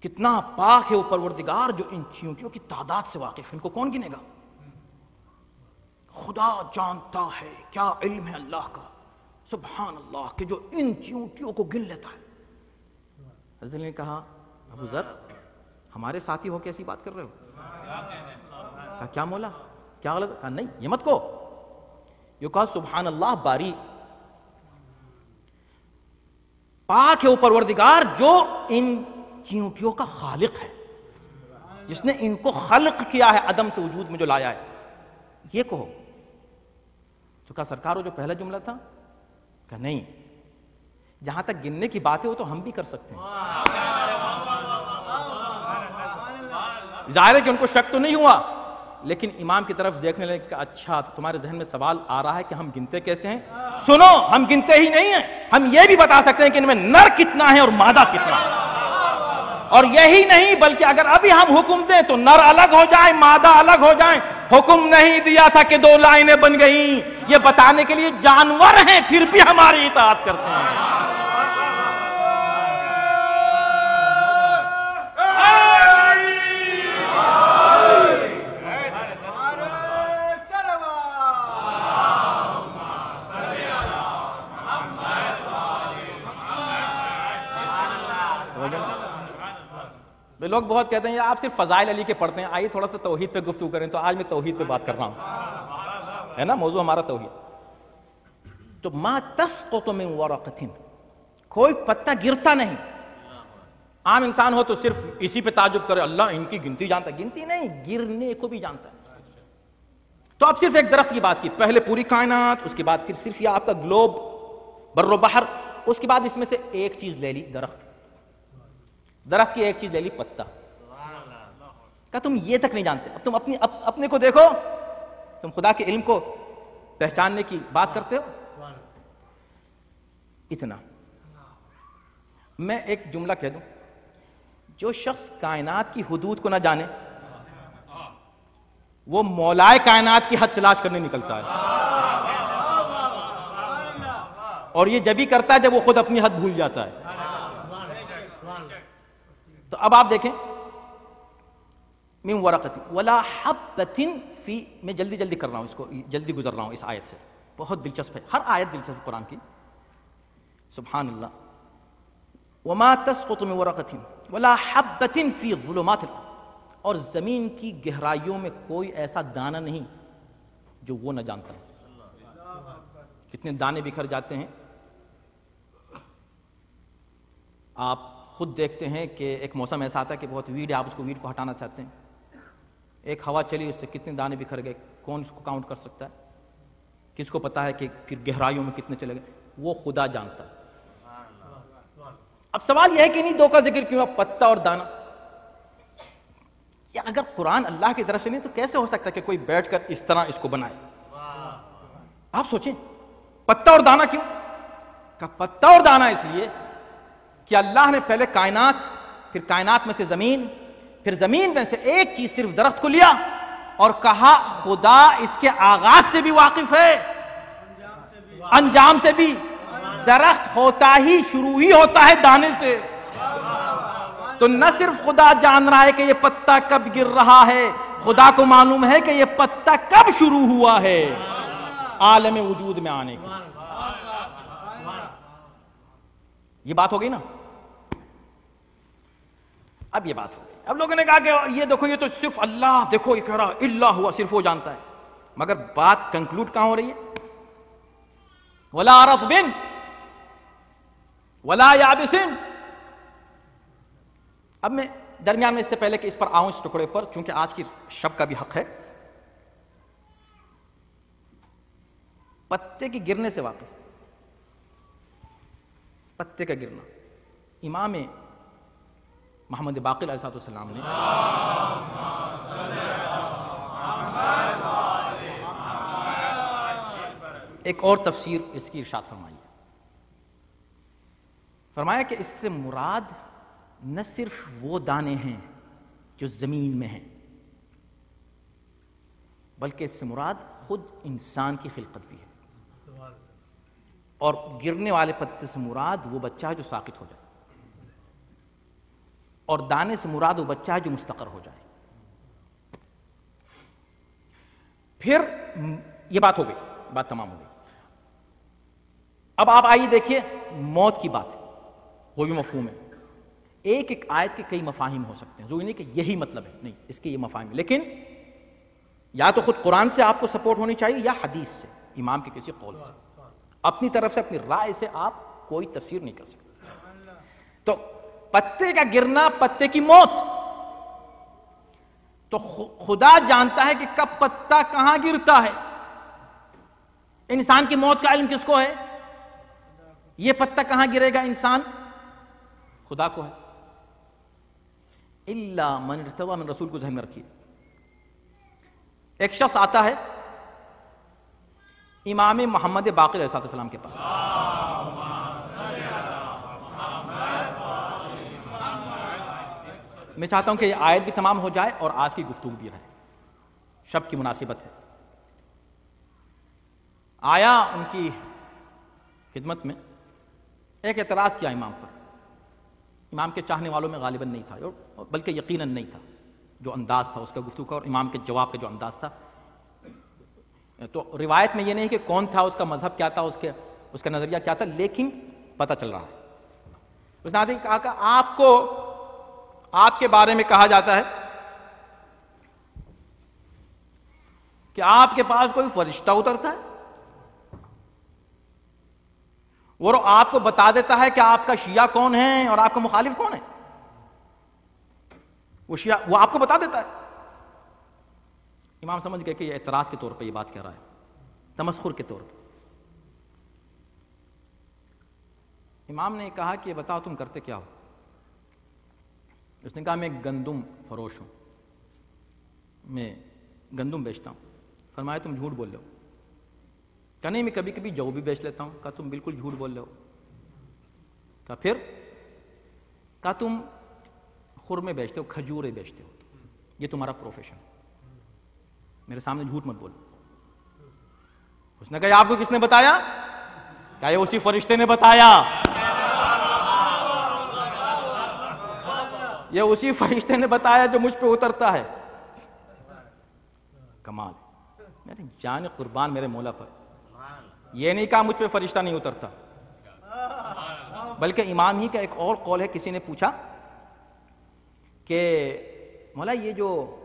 کتنا پاک ہے وہ پروردگار جو ان چیونٹیوں کی تعداد سے واقف ان کو کون گنے گا؟ خدا جانتا ہے کیا علم ہے اللہ کا۔ سبحان اللہ کہ جو ان چیونٹیوں کو گن لیتا ہے۔ حضرت نے کہا، ابو ذر، ہمارے ساتھی ہو کے ایسی بات کر رہے ہو؟ کہا، کیا مولا؟ کیا غلط کہا، نہیں، یہ مت کو۔ یہ کہا سبحان اللہ باری۔ پاک ہے وہ پروردگار جو ان چیونٹیوں کا خالق ہے۔ جس نے ان کو خلق کیا ہے، عدم سے وجود میں جو لایا ہے۔ یہ کہو۔ تو کہا، سرکار، وہ جو پہلا جملہ تھا؟ کہ نہیں۔ جہاں تک گننے کی بات ہے، وہ تو ہم بھی کر سکتے ہیں۔ ظاہر ہے کہ ان کو شک تو نہیں ہوا۔ لیکن امام کی طرف دیکھنے لگے کہ اچھا تو تمہارے ذہن میں سوال آ رہا ہے کہ ہم گنتے کیسے ہیں؟ سنو، ہم گنتے ہی نہیں ہیں۔ ہم یہ بھی بتا سکتے ہیں کہ ان میں نر کتنا ہے اور مادہ کتنا ہے۔ اور یہی نہیں، بلکہ اگر ابھی ہم حکم دیں تو نر الگ ہو جائیں، مادہ الگ ہو جائیں۔ حکم نہیں دیا تھا کہ دو لائنیں بن گئیں۔ یہ بتانے کے لیے جانور ہیں، پھر بھی ہماری اطاعت کرتے ہیں۔ لوگ بہت کہتے ہیں، آپ صرف فضائل علی کے پڑھتے ہیں، آئیے تھوڑا سا توحید پہ گفتگو کریں۔ تو آج میں توحید پہ بات کر رہا ہوں۔ ہے نا؟ موضوع ہمارا توحید۔ تو ما تسقط من ورقت کوئی پتہ گرتا نہیں۔ عام انسان ہو تو صرف اسی پہ تعجب کرے، اللہ ان کی گنتی جانتا ہے۔ گنتی نہیں، گرنے کو بھی جانتا ہے۔ تو اب صرف ایک درخت کی بات کی۔ پہلے پوری کائنات، اس کے بعد پھر صرف یہ آپ کا گلوب، بر و بحر، اس کے بعد اس میں سے ایک چیز لے لی، درخت۔ درخت کی ایک چیز لے لی پتا۔ کہا تم یہ تک نہیں جانتے۔ اب تم اپنی اپنے کو دیکھو۔ تم خدا کے علم کو پہچاننے کی بات کرتے ہو؟ اتنا۔ میں ایک جملہ کہہ دوں۔ جو شخص کائنات کی حدود کو نہ جانے وہ مولائے کائنات کی حد تلاش کرنے نکلتا ہے۔ اور یہ جبھی کرتا ہے جب وہ خود اپنی حد بھول جاتا ہے۔ تو اب آپ دیکھیں۔ من ورقت ولا حبت فی، میں جلدی جلدی کر رہا ہوں اس کو، جلدی گزر رہا ہوں اس آیت سے۔ بہت دلچسپ ہے، ہر آیت دلچسپ قرآن کی۔ سبحان اللہ وما تسقط من ورقت ولا حبت فی ظلمات اور زمین کی گہرائیوں میں کوئی ایسا دانہ نہیں جو وہ نہ جانتا کتنے دانے بکھر جاتے ہیں۔ آپ خود دیکھتے ہیں کہ ایک موسم ایسا آتا ہے کہ بہت ویڈ ہے، آپ اس کو ویڈ کو ہٹانا چاہتے ہیں۔ ایک ہوا چلی، اس سے کتنے دانے بکھر گئے، کون اس کو کاؤنٹ کر سکتا ہے؟ کس کو پتا ہے کہ پھر گہرائیوں میں کتنے چلے گئے؟ وہ خدا جانتا۔ ہے اب سوال یہ ہے کہ نہیں، دو کا ذکر کیوں پتا اور دانا۔ کہ اگر قرآن اللہ کی طرف سے نہیں، تو کیسے ہو سکتا کہ کوئی بیٹھ کر اس طرح اس کو بنائے؟ آپ سوچیں، پتا اور دانا کیوں؟ کہ پتا اور دانا اس لیے کہ اللہ نے پہلے کائنات، پھر کائنات میں سے زمین، پھر زمین میں سے ایک چیز صرف درخت کو لیا اور کہا، خدا اس کے آغاز سے بھی واقف ہے۔ انجام سے بھی۔ درخت ہوتا ہی شروع ہی ہوتا ہے دانے سے۔ تو نہ صرف خدا جان رہا ہے کہ یہ پتا کب گر رہا ہے، خدا کو معلوم ہے کہ یہ پتا کب شروع ہوا ہے۔ عالم وجود میں آنے کی یہ بات ہو گئی نا؟ اب یہ بات ہو گئی۔ اب لوگوں نے کہا کہ یہ دیکھو، یہ تو صرف اللہ دیکھو، یہ کہہ رہا اللہ ہوا، صرف وہ جانتا ہے۔ مگر بات کنکلوڈ کہاں ہو رہی ہے؟ ولا عرف بن، ولا یابسن اب میں درمیان میں اس سے پہلے کہ اس پر آؤں اس ٹکڑے پر، چونکہ آج کی شب کا بھی حق ہے۔ پتے کی گرنے سے واقع پتے کا گرنا۔ امام محمد باقر علیہ السلام نے ایک اور تفسیر اس کی ارشاد فرمائی فرمایا کہ اس سے مراد نہ صرف وہ دانے ہیں جو زمین میں ہیں، بلکہ اس سے مراد خود انسان کی خلقت بھی ہے۔ اور گرنے والے پتے سے مراد وہ بچہ ہے جو ساقط ہو جائے اور دانے سے مراد وہ بچہ ہے جو مستقر ہو جائے۔ پھر یہ بات ہو گئی، بات تمام ہو گئی۔ اب آپ آئیے دیکھیے، موت کی بات وہ بھی مفہوم ہے۔ ایک ایک آیت کے کئی مفاہم ہو سکتے ہیں، جو نہیں کہ یہی مطلب ہے، نہیں، اس کے یہ مفاہم لیکن یا تو خود قرآن سے آپ کو سپورٹ ہونی چاہیے یا حدیث سے، امام کے کسی قول سے۔ اپنی طرف سے، اپنی رائے سے آپ کوئی تفسیر نہیں کر سکتے۔ تو پتے کا گرنا، پتے کی موت۔ تو خدا جانتا ہے کہ کب پتا کہاں گرتا ہے۔ انسان کی موت کا علم کس کو ہے؟ یہ پتا کہاں گرے گا انسان؟ خدا کو ہے۔ اللہ من ارتضا من رسول کو ذہن میں رکھیے۔ ایک شخص آتا ہے امام محمد باقر علیہ السلام کے پاس۔ میں چاہتا ہوں کہ یہ آیت بھی تمام ہو جائے اور آج کی گفتگو بھی رہے۔ شب کی مناسبت ہے۔ آیا ان کی خدمت میں ایک اعتراض کیا امام پر۔ امام کے چاہنے والوں میں غالباً نہیں تھا بلکہ یقیناً نہیں تھا۔ جو انداز تھا اس کا گفتگو کا اور امام کے جواب کا جو انداز تھا۔ تو روایت میں یہ نہیں کہ کون تھا، اس کا مذہب کیا تھا، اس کے، اس کا نظریہ کیا تھا، لیکن پتہ چل رہا ہے۔ اس نے کہا کہ آپ کو آپ کے بارے میں کہا جاتا ہے کہ آپ کے پاس کوئی فرشتہ اترتا ہے وہ آپ کو بتا دیتا ہے کہ آپ کا شیعہ کون ہے اور آپ کا مخالف کون ہے وہ شیعہ وہ آپ کو بتا دیتا ہے امام سمجھ گئے کہ یہ اعتراض کے طور پہ یہ بات کہہ رہا ہے تمسخر کے طور پہ امام نے کہا کہ بتاؤ تم کرتے کیا ہو اس نے کہا، میں گندم فروش ہوں. میں گندم بیچتا ہوں. فرمایا، تم جھوٹ بول رہے ہو. کہ نہیں، میں کبھی کبھی جو بھی بیچ لیتا ہوں. کہا، تم بالکل جھوٹ بول رہے ہو. کہا، پھر؟ کہا، تم خورمے بیچتے ہو، کھجورے بیچتے ہو. یہ تمہارا پروفیشن میرے سامنے جھوٹ مت بولو. اس نے کہا آپ کو کس نے بتایا؟ کیا یہ اسی فرشتے نے بتایا. یہ اسی فرشتے نے بتایا جو مجھ پہ اترتا ہے۔ کمال میرے جان قربان میرے مولا پر۔ یہ نہیں کہا مجھ پہ فرشتہ نہیں اترتا۔ بلکہ امام ہی کا ایک اور قول ہے، کسی نے پوچھا کہ مولا یہ جو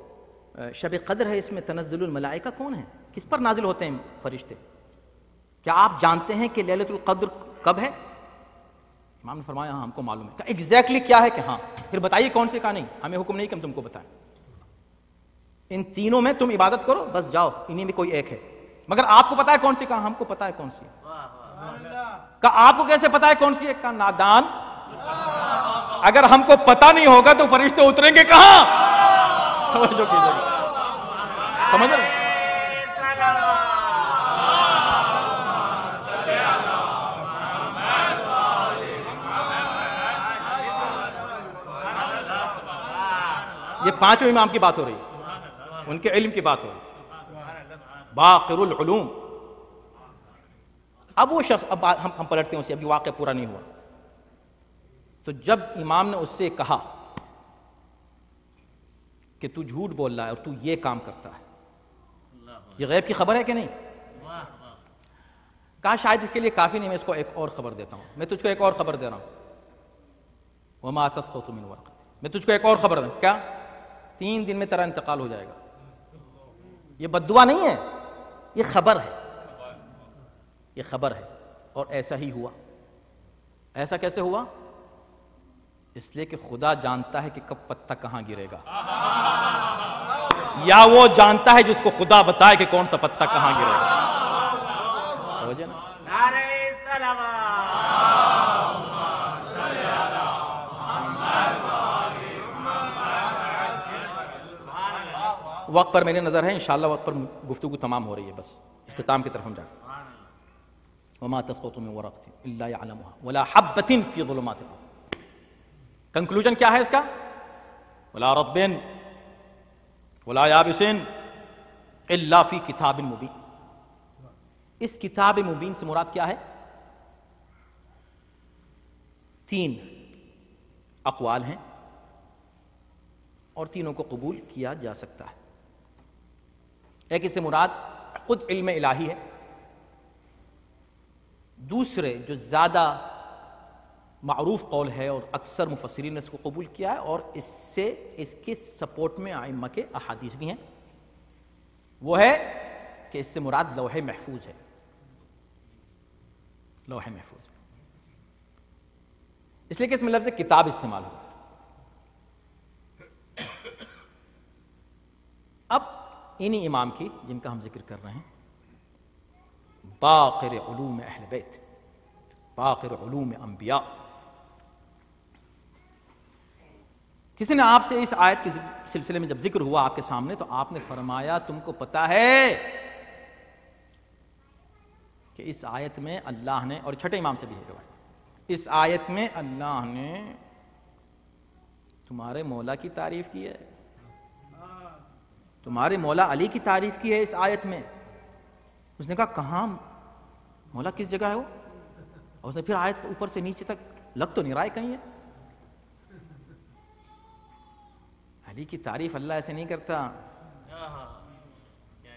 شب قدر ہے، اس میں تنزل الملائکہ کون ہے؟ کس پر نازل ہوتے ہیں فرشتے؟ کیا آپ جانتے ہیں کہ لیلت القدر کب ہے؟ امام نے فرمایا ہاں ہم کو معلوم ہے۔ ایگزیکٹلی exactly کیا ہے کہ ہاں پھر بتائیے کون سے کہا نہیں ہمیں حکم نہیں کہ ہم تم کو بتائیں۔ ان تینوں میں تم عبادت کرو، بس جاؤ انہیں میں کوئی ایک ہے۔ مگر آپ کو پتا ہے کون سی؟ کہا، ہم کو پتا ہے کون سی کہا، آپ کو کیسے پتا ہے کون سی ہے؟ کہا، نادان۔ اگر ہم کو پتا نہیں ہوگا تو فرشتے اتریں گے کہاں؟ توجہ کیجیے۔ گا سمجھ رہے پانچویں امام کی بات ہو رہی ہے۔ ان کے علم کی بات ہو رہی باقر العلوم۔ اب وہ شخص، اب ہم ہم پلٹتے ہیں اسے ابھی واقعہ پورا نہیں ہوا۔ تو جب امام نے اس سے کہا کہ تو جھوٹ بول رہا ہے اور تو یہ کام کرتا ہے، یہ غیب کی خبر ہے کہ نہیں؟ کہا شاید اس کے لیے کافی نہیں، میں اس کو ایک اور خبر دیتا ہوں۔ میں تجھ کو ایک اور خبر دے رہا ہوں۔ وما تسقط من ورقة میں تجھ کو ایک اور خبر دوں۔ کیا؟ تین دن میں تیرا انتقال ہو جائے گا۔ یہ بد دعا نہیں ہے، یہ خبر ہے۔ یہ خبر ہے اور ایسا ہی ہوا۔ ایسا کیسے ہوا؟ اس لیے کہ خدا جانتا ہے کہ کب پتہ کہاں گرے گا۔ یا وہ جانتا ہے جس کو خدا بتائے کہ کون سا پتہ کہاں گرے گا۔ وقت پر میری نظر ہے، انشاءاللہ وقت پر گفتگو تمام ہو رہی ہے، بس اختتام کی طرف ہم جاتے ہیں۔ وما تسقط من ورقة الا يعلمها ولا حبة في ظلمات الارض کنکلوژن کیا ہے اس کا؟ ولا رطب ولا يابس الا في کتاب مبین اس کتاب مبین سے مراد کیا ہے؟ تین اقوال ہیں اور تینوں کو قبول کیا جا سکتا ہے۔ ایک اس سے مراد خود علم الہی ہے۔ دوسرے جو زیادہ معروف قول ہے اور اکثر مفسرین نے اس کو قبول کیا ہے اور اس سے اس کے سپورٹ میں آئمہ کے احادیث بھی ہیں۔ وہ ہے کہ اس سے مراد لوح محفوظ ہے۔ لوح محفوظ۔ اس لیے کہ اس میں لفظ کتاب استعمال ہوا اب انہی امام کی جن کا ہم ذکر کر رہے ہیں۔ باقر علوم اہل بیت۔ باقر علوم انبیاء۔ کسی نے آپ سے اس آیت کے سلسلے میں جب ذکر ہوا آپ کے سامنے تو آپ نے فرمایا، تم کو پتا ہے کہ اس آیت میں اللہ نے، اور چھٹے امام سے بھی ہے روایت۔ اس آیت میں اللہ نے تمہارے مولا کی تعریف کی ہے۔ تمہارے مولا علی کی تعریف کی ہے اس آیت میں؟ اس نے کہا، کہاں؟ مولا کس جگہ ہے وہ؟ اور اس نے پھر آیت اوپر سے نیچے تک، لگ تو نہیں رہا ہے کہیں ہے علی کی تعریف اللہ ایسے نہیں کرتا۔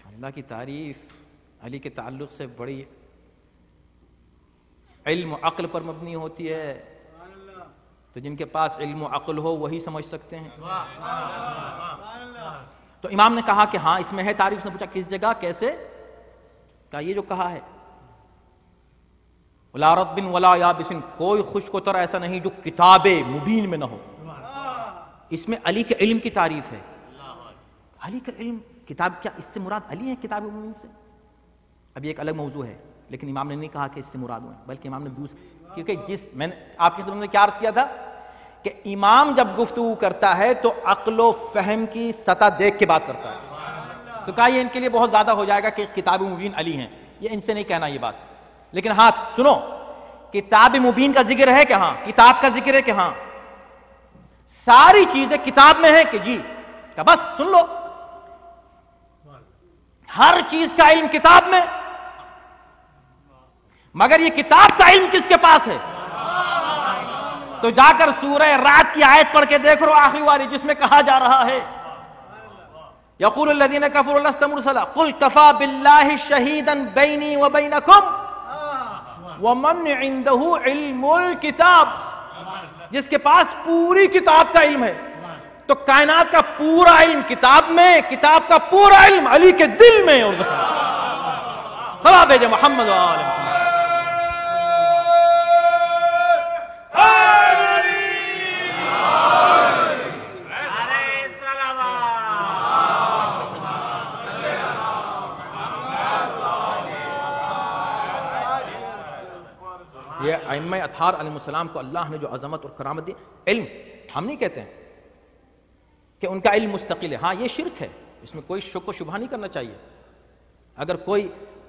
اللہ کی تعریف علی کے تعلق سے بڑی علم و عقل پر مبنی ہوتی ہے۔ تو جن کے پاس علم و عقل ہو، وہی سمجھ سکتے ہیں۔ تو امام نے کہا کہ ہاں اس میں ہے تعریف، اس نے پوچھا کس جگہ، کیسے؟ کہا، یہ جو کہا ہے۔ ولا رب ولا یابسن کوئی خوش کو تر ایسا نہیں جو کتاب مبین میں نہ ہو۔ اس میں علی کے علم کی تعریف ہے۔ علی کا علم، کتاب کیا، اس سے مراد علی ہے کتاب مبین سے؟ اب یہ ایک الگ موضوع ہے، لیکن امام نے نہیں کہا کہ اس سے مراد ہوئے بلکہ امام نے دوسرے کیونکہ جس، میں نے آپ کی خدمت میں کیا عرض کیا تھا؟ کہ امام جب گفتگو کرتا ہے تو عقل و فہم کی سطح دیکھ کے بات کرتا ہے۔ تو کہا یہ ان کے لیے بہت زیادہ ہو جائے گا کہ کتاب مبین علی ہیں۔ یہ ان سے نہیں کہنا یہ بات۔ لیکن ہاں سنو، کتاب مبین کا ذکر ہے کہ ہاں کتاب کا ذکر ہے کہ ہاں۔ ساری چیزیں کتاب میں ہیں کہ جی کہ بس سن لو۔ ہر چیز کا علم کتاب میں۔ مگر یہ کتاب کا علم کس کے پاس ہے؟ تو جا کر سورہ رات کی آیت پڑھ کے دیکھ رہو آخری والی جس میں کہا جا رہا ہے۔ یقول الذین کفروا لست مرسلا۔ قل کفا باللہ شہیدا بینی و بینکم ومن عنده علم الكتاب۔ جس کے پاس پوری کتاب کا علم ہے۔ تو کائنات کا پورا علم کتاب میں، کتاب کا پورا علم علی کے دل میں۔ اور زخم صلاح بھیجے محمد و آل محمد یہ ائمہ اطہار علیہ السلام کو اللہ نے جو عظمت اور کرامت دی، علم، ہم نہیں کہتے ہیں کہ ان کا علم مستقل ہے۔ ہاں یہ شرک ہے۔ اس میں کوئی شک و شبہ نہیں کرنا چاہیے۔ اگر کوئی،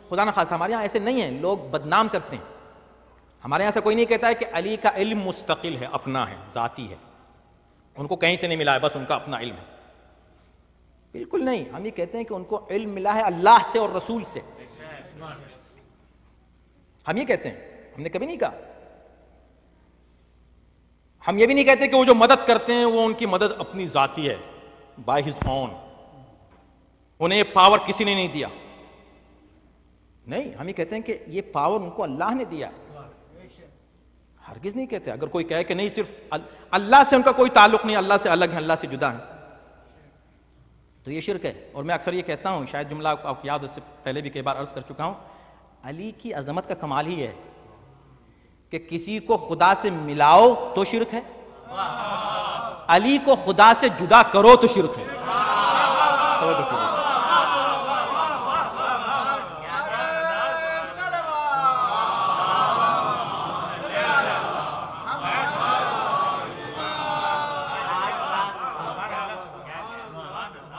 خدا نخواستہ، ہمارے یہاں ایسے نہیں ہیں۔ لوگ بدنام کرتے ہیں۔ ہمارے یہاں سے کوئی نہیں کہتا ہے کہ علی کا علم مستقل ہے، اپنا ہے، ذاتی ہے۔ ان کو کہیں سے نہیں ملا ہے، بس ان کا اپنا علم ہے۔ بالکل نہیں۔ ہم یہ کہتے ہیں کہ ان کو علم ملا ہے اللہ سے اور رسول سے۔ ہم یہ کہتے ہیں۔ ہم نے کبھی نہیں کہا۔ ہم یہ بھی نہیں کہتے کہ وہ جو مدد کرتے ہیں، وہ ان کی مدد اپنی ذاتی ہے بائی ہز اون انہیں یہ پاور کسی نے نہیں دیا۔ نہیں، ہم یہ کہتے ہیں کہ یہ پاور ان کو اللہ نے دیا۔ ہرگز نہیں کہتے۔ اگر کوئی کہے کہ نہیں، صرف اللہ سے ان کا کوئی تعلق نہیں، اللہ سے الگ ہے اللہ سے جدا ہے تو یہ شرک ہے۔ اور میں اکثر یہ کہتا ہوں، شاید جملہ آپ کو یاد اس سے پہلے بھی کئی بار عرض کر چکا ہوں، علی کی عظمت کا کمال ہی ہے۔ کہ کسی کو خدا سے ملاؤ تو شرک ہے۔ علی کو خدا سے جدا کرو تو شرک ہے۔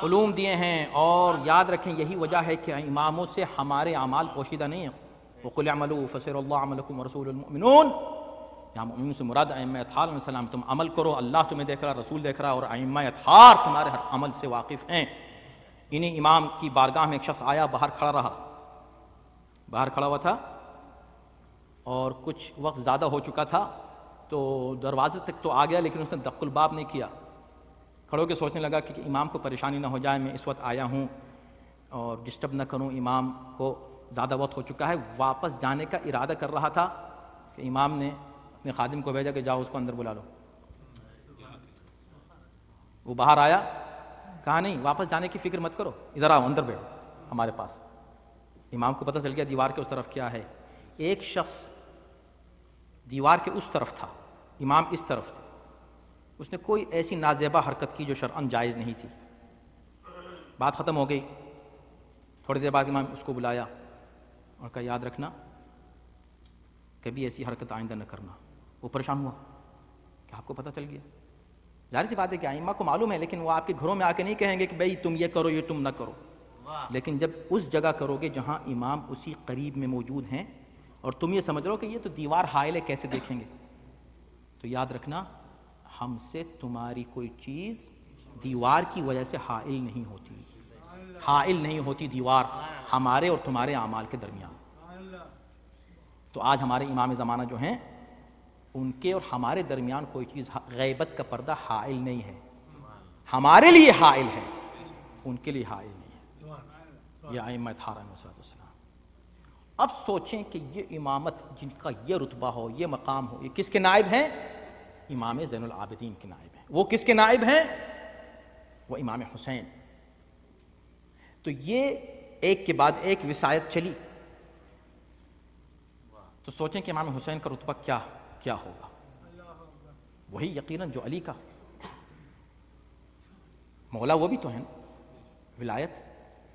علوم دیے ہیں اور یاد رکھیں یہی وجہ ہے کہ اماموں سے ہمارے اعمال پوشیدہ نہیں ہیں۔ وقل عملو فسر اللہ عملکم رسول المؤمنون. یہاں مؤمنون سے مراد ائمہ اطہار علیہ السلام، تم عمل کرو، اللہ تمہیں دیکھ رہا، رسول دیکھ رہا، اور ائمہ اطہار تمہارے ہر عمل سے واقف ہیں۔ انہیں امام کی بارگاہ میں ایک شخص آیا، باہر کھڑا رہا۔ باہر کھڑا ہوا تھا، اور کچھ وقت زیادہ ہو چکا تھا، تو دروازے تک تو آ گیا، لیکن اس نے دق الباب نہیں کیا۔ کھڑو کے سوچنے لگا کہ امام کو پریشانی نہ ہو جائے، میں اس وقت آیا ہوں، اور ڈسٹرب نہ کروں امام کو۔ زیادہ وقت ہو چکا ہے، واپس جانے کا ارادہ کر رہا تھا کہ امام نے اپنے خادم کو بھیجا کہ جاؤ اس کو اندر بلا لو۔ وہ باہر آیا، کہا نہیں، واپس جانے کی فکر مت کرو، ادھر آؤ، اندر بیٹھو، ہمارے پاس۔ امام کو پتہ چل گیا دیوار کے اس طرف کیا ہے۔ ایک شخص دیوار کے اس طرف تھا، امام اس طرف تھے۔ اس نے کوئی ایسی نازیبہ حرکت کی جو شرعن جائز نہیں تھی۔ بات ختم ہو گئی۔ تھوڑی دیر بعد امام اس کو بلایا۔ اور کہا یاد رکھنا کبھی ایسی حرکت آئندہ نہ کرنا۔ وہ پریشان ہوا کہ آپ کو پتہ چل گیا۔ ظاہر سی بات ہے کہ آئمہ کو معلوم ہے لیکن وہ آپ کے گھروں میں آ کے نہیں کہیں گے کہ بھائی تم یہ کرو یہ تم نہ کرو۔ لیکن جب اس جگہ کرو گے جہاں امام اسی قریب میں موجود ہیں اور تم یہ سمجھ رہو کہ یہ تو دیوار حائل ہے کیسے دیکھیں گے؟ تو یاد رکھنا ہم سے تمہاری کوئی چیز دیوار کی وجہ سے حائل نہیں ہوتی۔ حائل نہیں ہوتی دیوار ہمارے اور تمہارے اعمال کے درمیان۔ تو آج ہمارے امام زمانہ جو ہیں، ان کے اور ہمارے درمیان کوئی چیز غیبت کا پردہ حائل نہیں ہے۔ ہمارے لیے حائل ہے، ان کے لیے حائل نہیں ہے۔ یہ آئمہ تھارہ السلام اب سوچیں کہ یہ امامت جن کا یہ رتبہ ہو، یہ مقام ہو، یہ کس کے نائب ہیں؟ امام زین العابدین کے نائب ہیں۔ وہ کس کے نائب ہیں؟ وہ امام حسین۔ تو یہ ایک کے بعد ایک وسایت چلی۔ تو سوچیں کہ امام حسین کا رتبہ کیا کیا ہوگا؟ وہی یقیناً جو علی کا۔ مولا وہ بھی تو ہے ولایت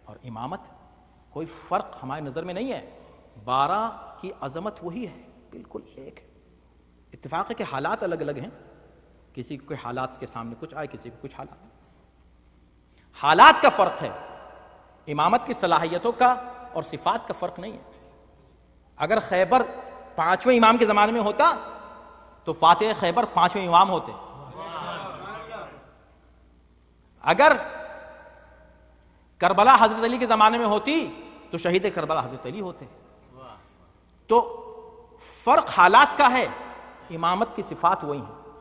اور امامت، کوئی فرق ہمارے نظر میں نہیں ہے۔ بارہ کی عظمت وہی ہے، بالکل ایک۔ اتفاق ہے کہ حالات الگ الگ ہیں۔ کسی کو حالات کے سامنے کچھ آئے، کسی کو کچھ حالات۔ حالات کا فرق ہے۔ امامت کی صلاحیتوں کا اور صفات کا فرق نہیں ہے۔ اگر خیبر پانچویں امام کے زمانے میں ہوتا تو فاتح خیبر پانچویں امام ہوتے۔ اگر کربلا حضرت علی کے زمانے میں ہوتی تو شہید کربلا حضرت علی ہوتے۔ تو فرق حالات کا ہے، امامت کی صفات وہی ہیں۔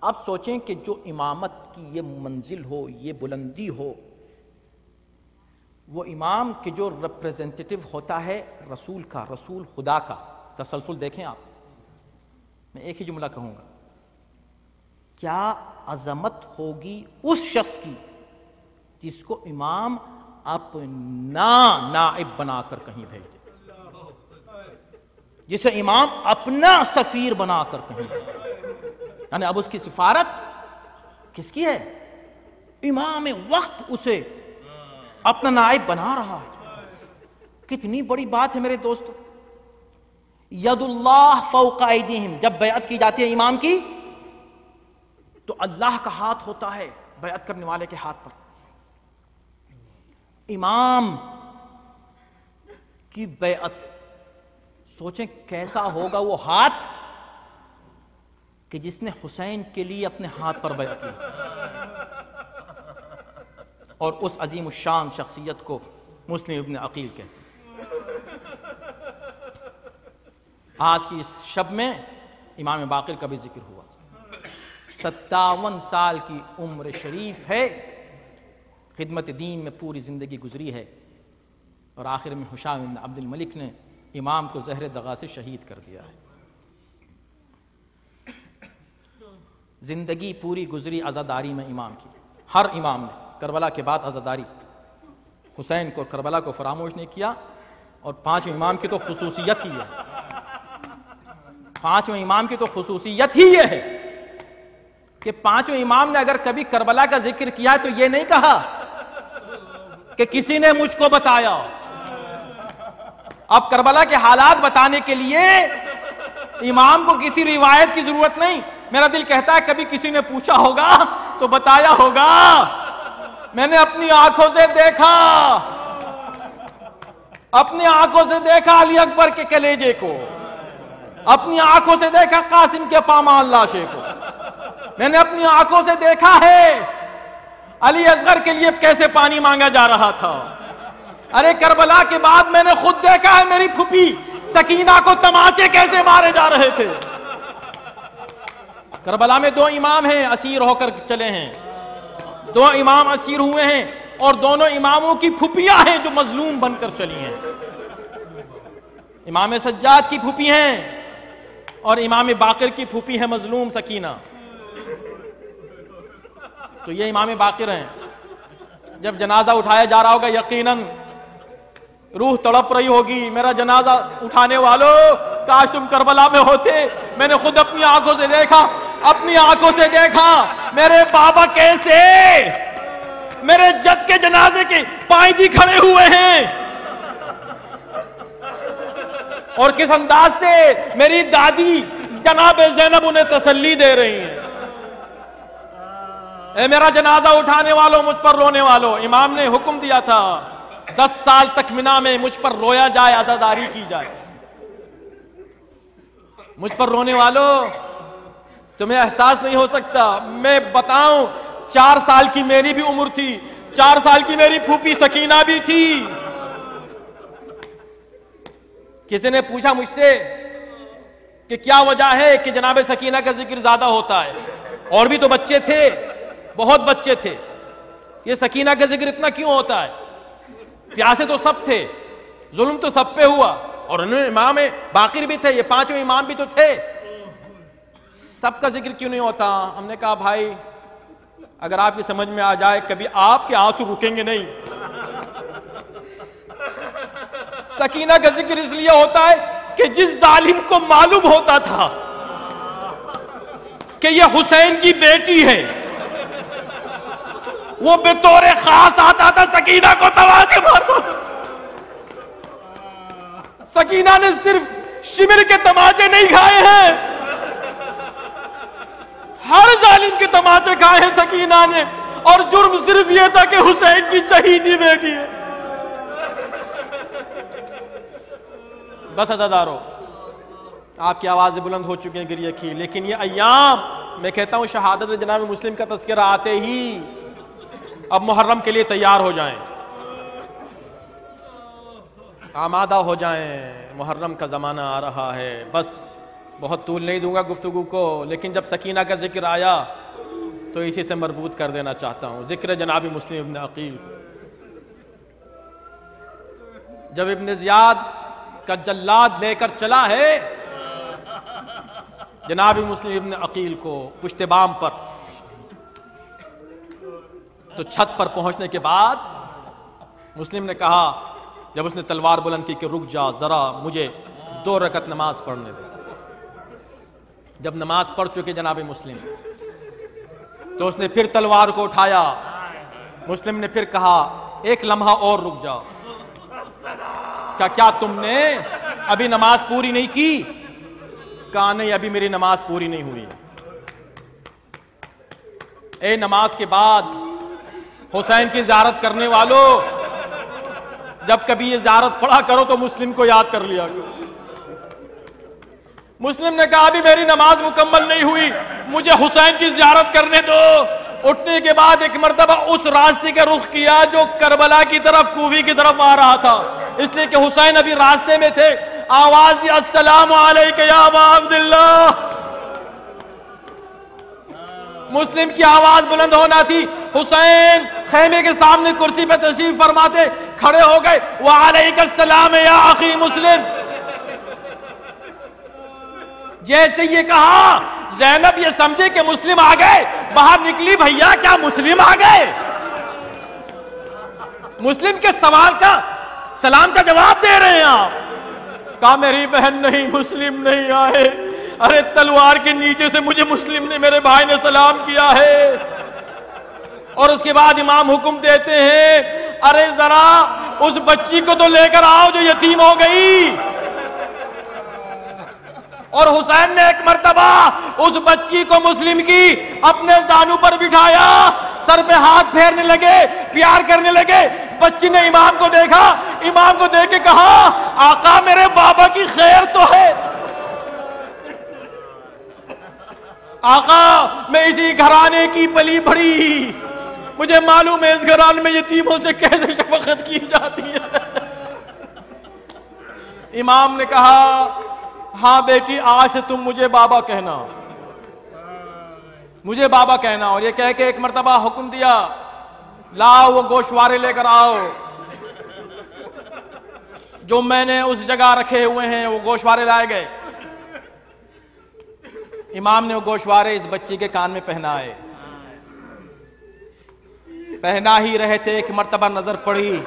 اب سوچیں کہ جو امامت کی یہ منزل ہو، یہ بلندی ہو وہ امام کے جو ریپریزنٹیٹو ہوتا ہے رسول کا، رسول خدا کا۔ تسلسل دیکھیں آپ۔ میں ایک ہی جملہ کہوں گا۔ کیا عظمت ہوگی اس شخص کی جس کو امام اپنا نائب بنا کر کہیں بھیج دے؟ جسے امام اپنا سفیر بنا کر کہیں یعنی اب اس کی سفارت کس کی ہے؟ امام وقت اسے اپنا نائب بنا رہا ہے۔ کتنی بڑی بات ہے میرے دوست ید اللہ فوق ایدیہم۔ جب بیعت کی جاتی ہے امام کی، تو اللہ کا ہاتھ ہوتا ہے بیعت کرنے والے کے ہاتھ پر۔ امام کی بیعت، سوچیں کیسا ہوگا وہ ہاتھ کہ جس نے حسین کے لیے اپنے ہاتھ پر بیعت کی۔ اور اس عظیم الشان شخصیت کو مسلم ابن عقیل کہتے ہیں۔ آج کی اس شب میں امام باقر کا بھی ذکر ہوا۔ ستاون سال کی عمر شریف ہے۔ خدمت دین میں پوری زندگی گزری ہے۔ اور آخر میں حشام بن عبد الملک نے امام کو زہر دغا سے شہید کر دیا ہے۔ زندگی پوری گزری عزاداری میں امام کی۔ ہر امام نے۔ کربلا کے بعد عزاداری حسین کو کربلا کو فراموش نہیں کیا اور پانچویں امام کی تو خصوصیت ہی ہے۔ پانچویں امام کی تو خصوصیت ہی یہ ہے کہ پانچویں امام نے اگر کبھی کربلا کا ذکر کیا تو یہ نہیں کہا کہ کسی نے مجھ کو بتایا۔ اب کربلا کے حالات بتانے کے لیے امام کو کسی روایت کی ضرورت نہیں۔ میرا دل کہتا ہے کبھی کسی نے پوچھا ہوگا تو بتایا ہوگا۔ میں نے اپنی آنکھوں سے دیکھا۔ اپنی آنکھوں سے دیکھا علی اکبر کے کلیجے کو۔ اپنی آنکھوں سے دیکھا قاسم کے پامان لاشے کو۔ میں نے اپنی آنکھوں سے دیکھا ہے علی اصغر کے لیے کیسے پانی مانگا جا رہا تھا۔ ارے کربلا کے بعد میں نے خود دیکھا ہے میری پھپی سکینہ کو تماچے کیسے مارے جا رہے تھے۔ کربلا میں دو امام ہیں، اسیر ہو کر چلے ہیں۔ دو امام اسیر ہوئے ہیں اور دونوں اماموں کی پھپیاں ہیں جو مظلوم بن کر چلی ہیں۔ امام سجاد کی پھپی ہیں اور امام باقر کی پھوپی ہے مظلوم سکینہ۔ تو یہ امام باقر ہیں۔ جب جنازہ اٹھایا جا رہا ہوگا، یقیناً روح تڑپ رہی ہوگی۔ میرا جنازہ اٹھانے والوں کاش تم کربلا میں ہوتے۔ میں نے خود اپنی آنکھوں سے دیکھا۔ اپنی آنکھوں سے دیکھا، میرے بابا کیسے؟ میرے جد کے جنازے کے پائدی کھڑے ہوئے ہیں۔ اور کس انداز سے میری دادی جناب زینب انہیں تسلی دے رہی ہیں؟ اے میرا جنازہ اٹھانے والوں، مجھ پر رونے والوں، امام نے حکم دیا تھا، دس سال تک منا میں مجھ پر رویا جائے عدداری کی جائے۔ مجھ پر رونے والوں تمہیں احساس نہیں ہو سکتا، میں بتاؤں، چار سال کی میری بھی عمر تھی، چار سال کی میری پھوپی سکینہ بھی تھی۔ کسی نے پوچھا مجھ سے کہ کیا وجہ ہے کہ جناب سکینہ کا ذکر زیادہ ہوتا ہے؟ اور بھی تو بچے تھے، بہت بچے تھے۔ یہ سکینہ کا ذکر اتنا کیوں ہوتا ہے؟ پیاسے تو سب تھے، ظلم تو سب پہ ہوا۔ اور انہوں امام باقر بھی تھے، یہ پانچویں امام بھی تو تھے۔ سب کا ذکر کیوں نہیں ہوتا؟ ہم نے کہا، بھائی، اگر آپ کی سمجھ میں آ جائے، کبھی آپ کے آنسو رکیں گے نہیں۔ سکینہ کا ذکر اس لیے ہوتا ہے کہ جس ظالم کو معلوم ہوتا تھا کہ یہ حسین کی بیٹی ہے، وہ بطور خاص آتا تھا، سکینہ کو تواجے مارتا تھا سکینہ نے صرف شمر کے تماچے نہیں کھائے ہیں۔ ہر ظالم کے تماچے کھائے ہیں سکینہ نے، اور جرم صرف یہ تھا کہ حسین کی چہیدی بیٹی ہے۔ بس ازادارو آپ کی آوازیں بلند ہو چکے ہیں گریہ کی لیکن یہ ایام، میں کہتا ہوں شہادت جناب مسلم کا تذکرہ آتے ہی اب محرم کے لیے تیار ہو جائیں۔ آمادہ ہو جائیں، محرم کا زمانہ آ رہا ہے۔ بس بہت طول نہیں دوں گا گفتگو کو، لیکن جب سکینہ کا ذکر آیا تو اسی سے مربوط کر دینا چاہتا ہوں۔ ذکر جناب مسلم ابن عقیل۔ جب ابن زیاد کا جلاد لے کر چلا ہے، جناب مسلم ابن عقیل کو پشت بام پر، تو چھت پر پہنچنے کے بعد مسلم نے کہا، جب اس نے تلوار بلند کی کہ رک جا، ذرا مجھے دو رکت نماز پڑھنے دے جب نماز پڑھ چکے جناب مسلم۔ تو اس نے پھر تلوار کو اٹھایا۔ مسلم نے پھر کہا، ایک لمحہ اور رک جاؤ کیا تم نے ابھی نماز پوری نہیں کی؟ کہا، نہیں، ابھی میری نماز پوری نہیں ہوئی۔ اے نماز کے بعد حسین کی زیارت کرنے والوں جب کبھی یہ زیارت پڑھا کرو تو مسلم کو یاد کر لیا کرو۔ مسلم نے کہا، ابھی میری نماز مکمل نہیں ہوئی، مجھے حسین کی زیارت کرنے دو۔ اٹھنے کے بعد ایک مرتبہ اس راستے کے رخ کیا جو کربلا کی طرف، کوفی کی طرف آ رہا تھا۔ اس لیے کہ حسین ابھی راستے میں تھے۔ آواز دی، السلام علیکم یا ابا عبداللہ۔ مسلم کی آواز بلند ہونا تھی۔ حسین خیمے کے سامنے کرسی پہ تشریف فرماتے، کھڑے ہو گئے۔ وعلیک السلام یا اخی مسلم۔ جیسے یہ کہا، زینب یہ سمجھے کہ مسلم آ گئے، باہر نکلی، بھیا کیا مسلم آ گئے؟ مسلم کے سوال کا، سلام کا جواب دے رہے ہیں آپ۔ کہا، میری بہن نہیں، مسلم نہیں آئے۔ ارے، تلوار کے نیچے سے مجھے مسلم نے میرے بھائی نے سلام کیا ہے۔ اور اس کے بعد امام حکم دیتے ہیں، ارے، ذرا اس بچی کو تو لے کر آؤ جو یتیم ہو گئی۔ اور حسین نے ایک مرتبہ اس بچی کو مسلم کی اپنے زانو پر بٹھایا، سر پہ ہاتھ پھیرنے لگے، پیار کرنے لگے۔ بچی نے امام کو دیکھا، امام کو دیکھ کے کہا، آقا میرے بابا کی خیر تو ہے۔ آقا، میں اسی گھرانے کی پلی بڑی مجھے معلوم ہے، اس گھرانے میں یتیموں سے کیسے شفقت کی جاتی ہے۔ امام نے کہا ہاں بیٹی، آج سے تم مجھے بابا کہنا۔ مجھے بابا کہنا اور یہ کہہ کے ایک مرتبہ حکم دیا، لاؤ وہ گوشوارے لے کر آؤ۔ جو میں نے اس جگہ رکھے ہوئے ہیں، وہ گوشوارے لائے گئے۔ امام نے وہ گوشوارے اس بچی کے کان میں پہنائے۔ پہنا ہی رہے تھے، ایک مرتبہ نظر پڑی۔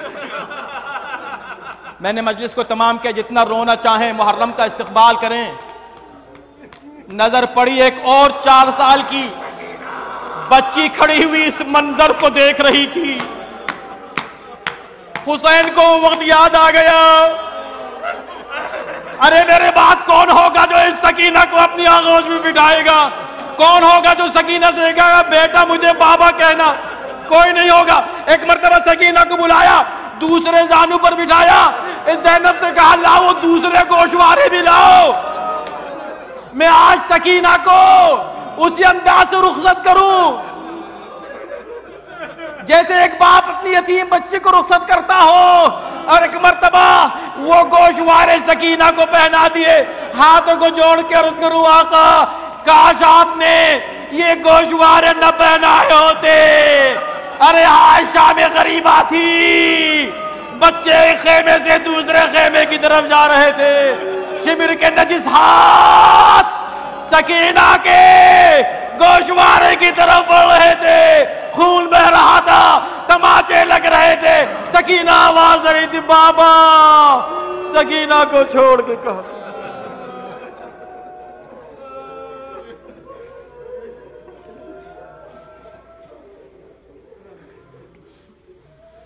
میں نے مجلس کو تمام کیا، جتنا رونا چاہیں محرم کا استقبال کریں۔ نظر پڑی ایک اور چار سال کی۔ بچی کھڑی ہوئی اس منظر کو دیکھ رہی تھی۔ حسین کو وقت یاد آ گیا۔ ارے میرے بات کون ہوگا جو اس سکینہ کو اپنی آغوش میں بٹھائے گا؟ کون ہوگا جو سکینہ سے کہے گا؟ بیٹا مجھے بابا کہنا۔ کوئی نہیں ہوگا۔ ایک مرتبہ سکینہ کو بلایا، دوسرے زانو پر بٹھایا۔ اس زینب سے کہا، لاؤ دوسرے گوشوارے بھی لاؤ۔ میں آج سکینہ کو اسی انداز سے رخصت کروں۔ جیسے ایک باپ اپنی یتیم بچے کو رخصت کرتا ہو، اور ایک مرتبہ وہ گوشوارے سکینہ کو پہنا دیے، ہاتھوں کو جوڑ کے عرض کروں، آقا، کاش آپ نے یہ گوشوارے نہ پہنائے ہوتے۔ ارے عائشہ میں غریبہ تھی۔ بچے خیمے سے دوسرے خیمے کی طرف جا رہے تھے۔ شمر کے نجس ہاتھ سکینہ کے گوشوارے کی طرف بڑھ رہے تھے۔ خون بہ رہا تھا، تماچے لگ رہے تھے۔ سکینہ آواز رہی تھی، بابا، سکینہ کو چھوڑ کے کہا۔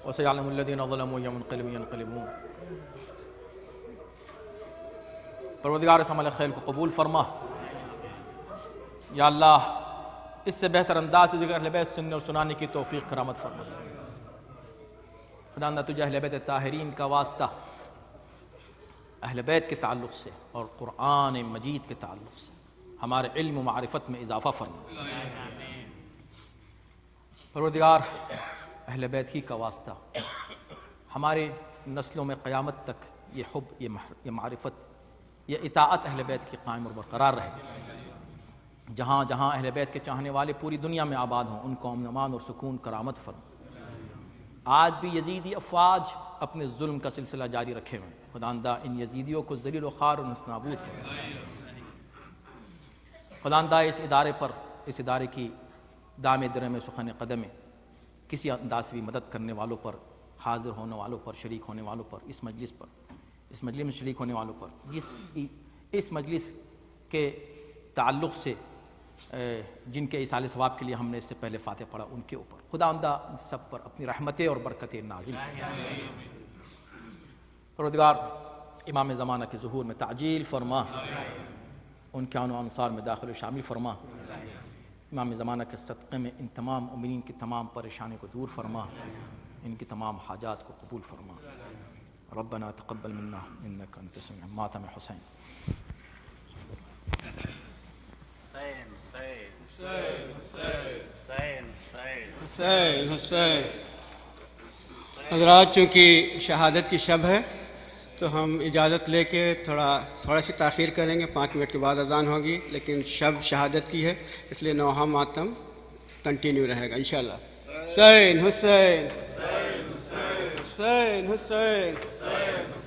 وسيعلم الذين ظلموا يوم القلب ينقلبون. پروردگار اس عمل خیر کو قبول فرما. یا اللہ اس سے بہتر انداز سے ذکر اہل بیت سننے اور سنانے کی توفیق کرامت فرما. خدا تجھے اہل بیت طاہرین کا واسطہ اہل بیت کے تعلق سے اور قرآن مجید کے تعلق سے ہمارے علم و معرفت میں اضافہ فرما. پروردگار اہل بیت ہی کا واسطہ۔ ہمارے نسلوں میں قیامت تک یہ حب، یہ یہ معرفت، یہ اطاعت اہل بیت کی قائم اور برقرار رہے۔ جہاں جہاں اہل بیت کے چاہنے والے پوری دنیا میں آباد ہوں، ان کو امن، امان اور سکون، کرامت فرم آج بھی یزیدی افواج اپنے ظلم کا سلسلہ جاری رکھے ہوئے۔ خداندہ ان یزیدیوں کو ذلیل و خار اور نسنابود فرم خداندہ اس ادارے پر، اس ادارے کی دام درم سخن قدم کسی انداز سے بھی مدد کرنے والوں پر حاضر ہونے والوں پر شریک ہونے والوں پر اس مجلس پر اس مجلس میں شریک ہونے والوں پر جس اس مجلس کے تعلق سے جن کے اصال ثواب کے لیے ہم نے اس سے پہلے فاتح پڑھا ان کے اوپر۔ خدا اندہ سب پر اپنی رحمتیں اور برکتیں نازل پروردگار امام زمانہ کے ظہور میں تعجیل فرما۔ ان کے عنوان انصار میں داخل و شامل فرما۔ امام زمانہ کے صدقے میں ان تمام امین کی تمام پریشانی کو دور فرما ان کی تمام حاجات کو قبول فرما۔ ربنا تقبل منا انك انت السميع ماتم حسین۔ حسین حسین۔ حسین حسین۔ حسین حسین۔ حضرات چونکہ شہادت کی شب ہے تو ہم اجازت لے کے تھوڑا تھوڑا سی تاخیر کریں گے۔ پانچ منٹ کے بعد اذان ہوگی، لیکن شب شہادت کی ہے، اس لیے نوحہ ماتم کنٹینیو رہے گا، انشاءاللہ۔ حسین حسین۔ حسین حسین۔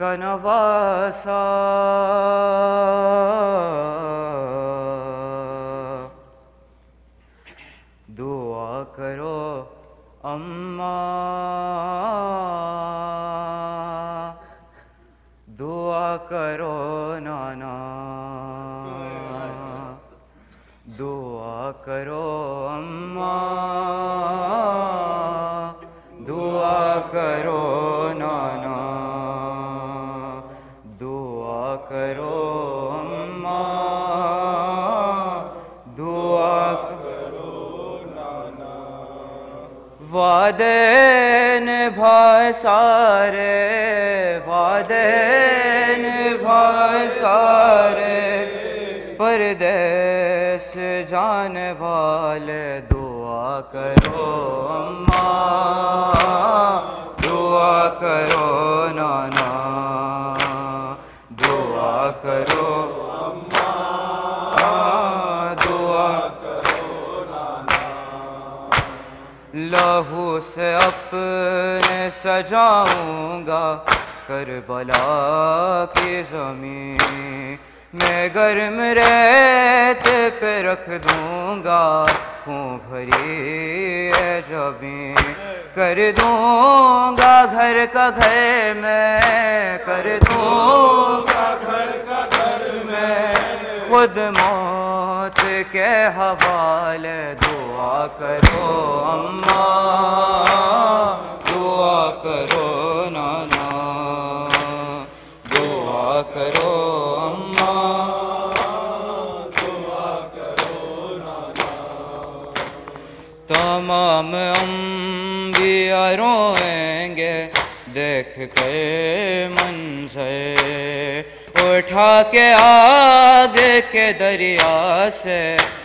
کا نواسا دعا کرو اماں کرو اماں دعا کرو وعدے نبھائے سارے، وعدے نبھائے سارے۔ پردیس جانے والے، دعا کرو اماں دعا کرو نانا۔ لہو سے اپنے سجاؤں گا کربلا کی زمین میں گرم ریت پہ رکھ دوں گا، خون بھری ہے جبیں کر دوں گا گھر کا گھر میں، کر دوں گا گھر کا گھر میں۔ خود موت کے حوالے دوں دعا کرو اماں دعا کرو نانا، دعا کرو اماں تمام انبیاء روئیں گے، دیکھ کے منظر۔ اٹھا کے آگ کے دریا سے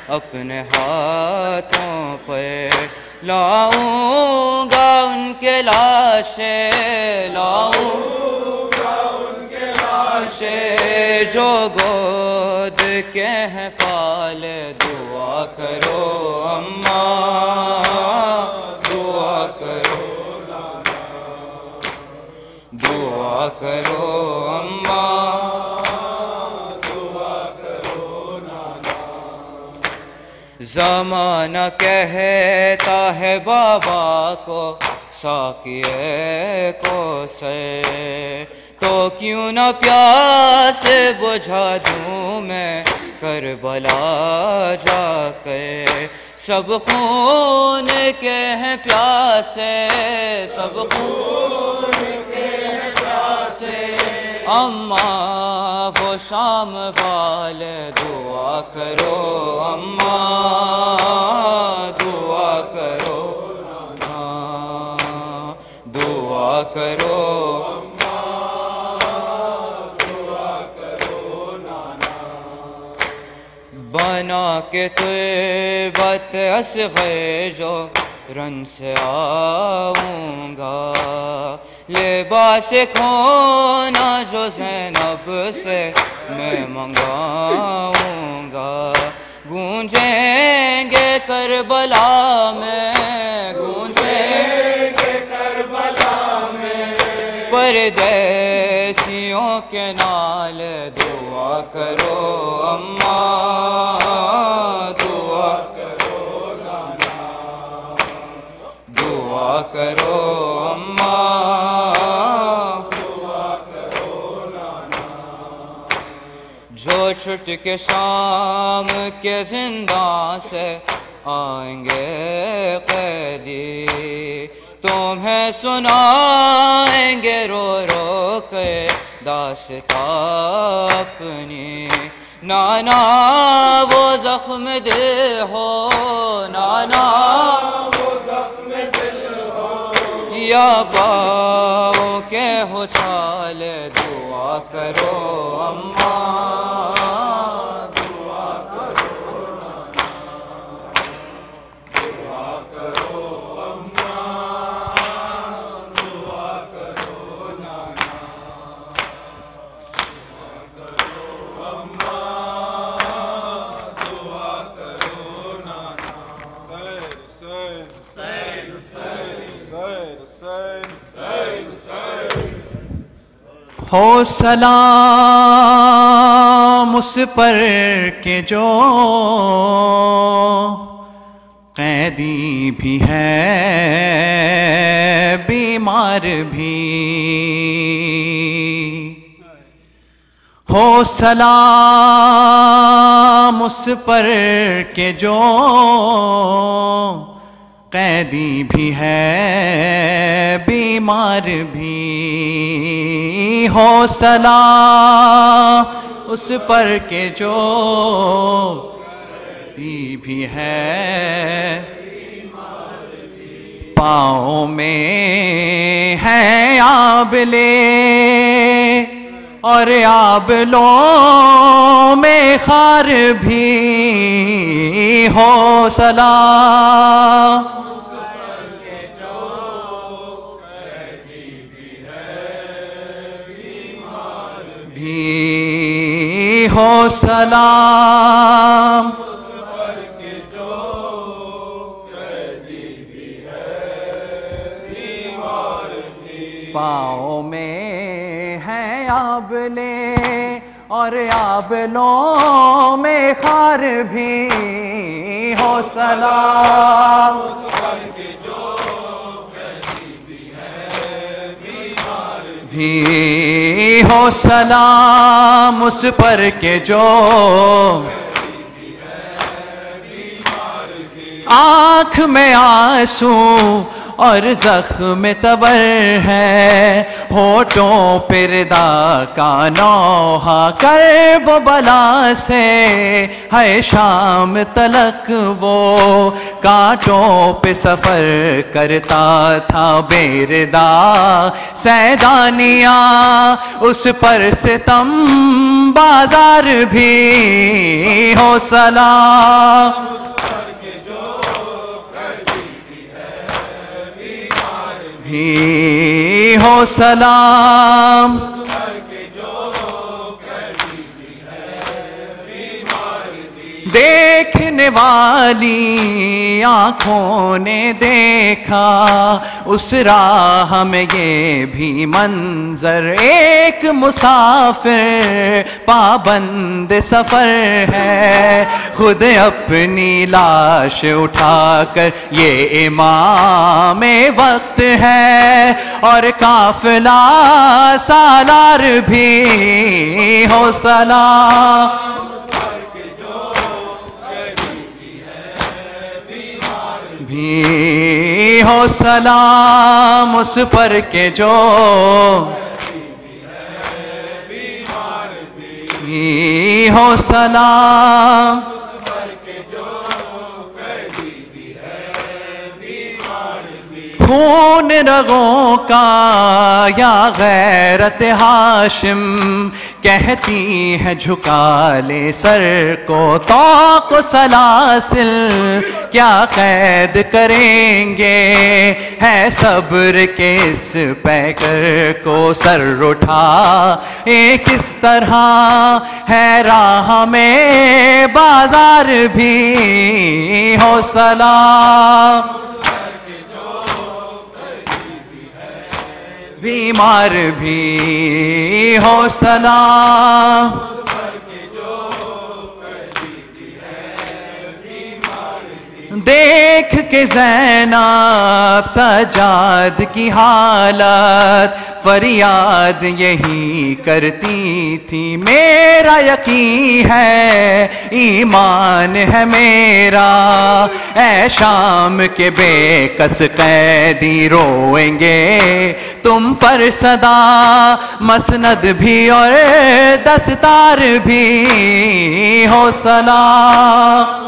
اپنے ہاتھوں پہ لاؤں گا ان کے لاشیں لاؤں گا ان کے لاشیں جو گود کے ہیں پالے دعا کرو اماں دعا کرو دعا کرو اماں زمانہ کہتا ہے بابا کو، ساکیے کو سے۔ تو کیوں نہ پیاس بجھا دوں میں، کربلا جا کے۔ سب خون کے ہیں پیاسے، سب خون اماں وہ شام والے دعا کرو اماں دعا کرو ہاں دعا کرو بنا کے تو بت اصغر جو رن سے آؤں گا۔ لباس کھونا جو زینب سے میں منگاؤں گا گونجیں گے کربلا میں گونجیں گے کربلا میں۔ پردیسیوں کے نال دعا کرو اماں دعا کرو نانا۔ دعا کرو چھٹ کے شام کے زندان سے آئیں گے قیدی۔ تمہیں سنائیں گے رو رو کے داستان اپنی۔ نانا وہ زخم دل ہو نانا یا باؤں ہو سلام اس پر کے جو قیدی بھی ہے، بیمار بھی۔ ہو سلام اس پر کے جو قیدی بھی ہے، بیمار بھی۔ ہو سلام اس پر کے جو قیدی بھی ہے پاؤں میں ہے آبلے اور آبلوں میں خار بھی ہو بھی ہو سلام۔ پاؤں میں ہے آبلے اور آبلوں میں خار بھی ہو سلام۔ بھی ہو سلام اس پر کے جو آنکھ میں آنسوں اور زخم تبر ہے۔ ہوٹوں پردا کا نوحہ کرب بلا سے۔ ہے شام تلک وہ کانٹوں پہ سفر کرتا تھا بیردا سیدانیاں اس پر ستم بازار بھی ہو سلام۔ ہی ہو سلام دیکھنے والی آنکھوں نے دیکھا، اس راہ میں یہ بھی منظر ایک مسافر پابند سفر ہے۔ خود اپنی لاش اٹھا کر یہ امام وقت ہے اور قافلہ سالار بھی ہو سلام۔ بھی ہو سلام اس پر کے جو بھی ہو سلام خون رگوں کا، یا غیرت ہاشم، کہتی ہے جھکا لے سر کو توق و سلاسل، کیا قید کریں گے؟ ہے صبر کے اس پیکر کو سر اٹھا ایک اس طرح؟ ہے راہ میں بازار بھی، ہو سلام۔ بیمار بھی ہو سلام۔ دیکھ کے زینب سجاد کی حالت فریاد یہی کرتی تھی، میرا یقین ہے، ایمان ہے میرا۔ اے شام کے بے کس قیدی روئیں گے؟ تم پر صدا مسند بھی اور دستار بھی، ہو سلام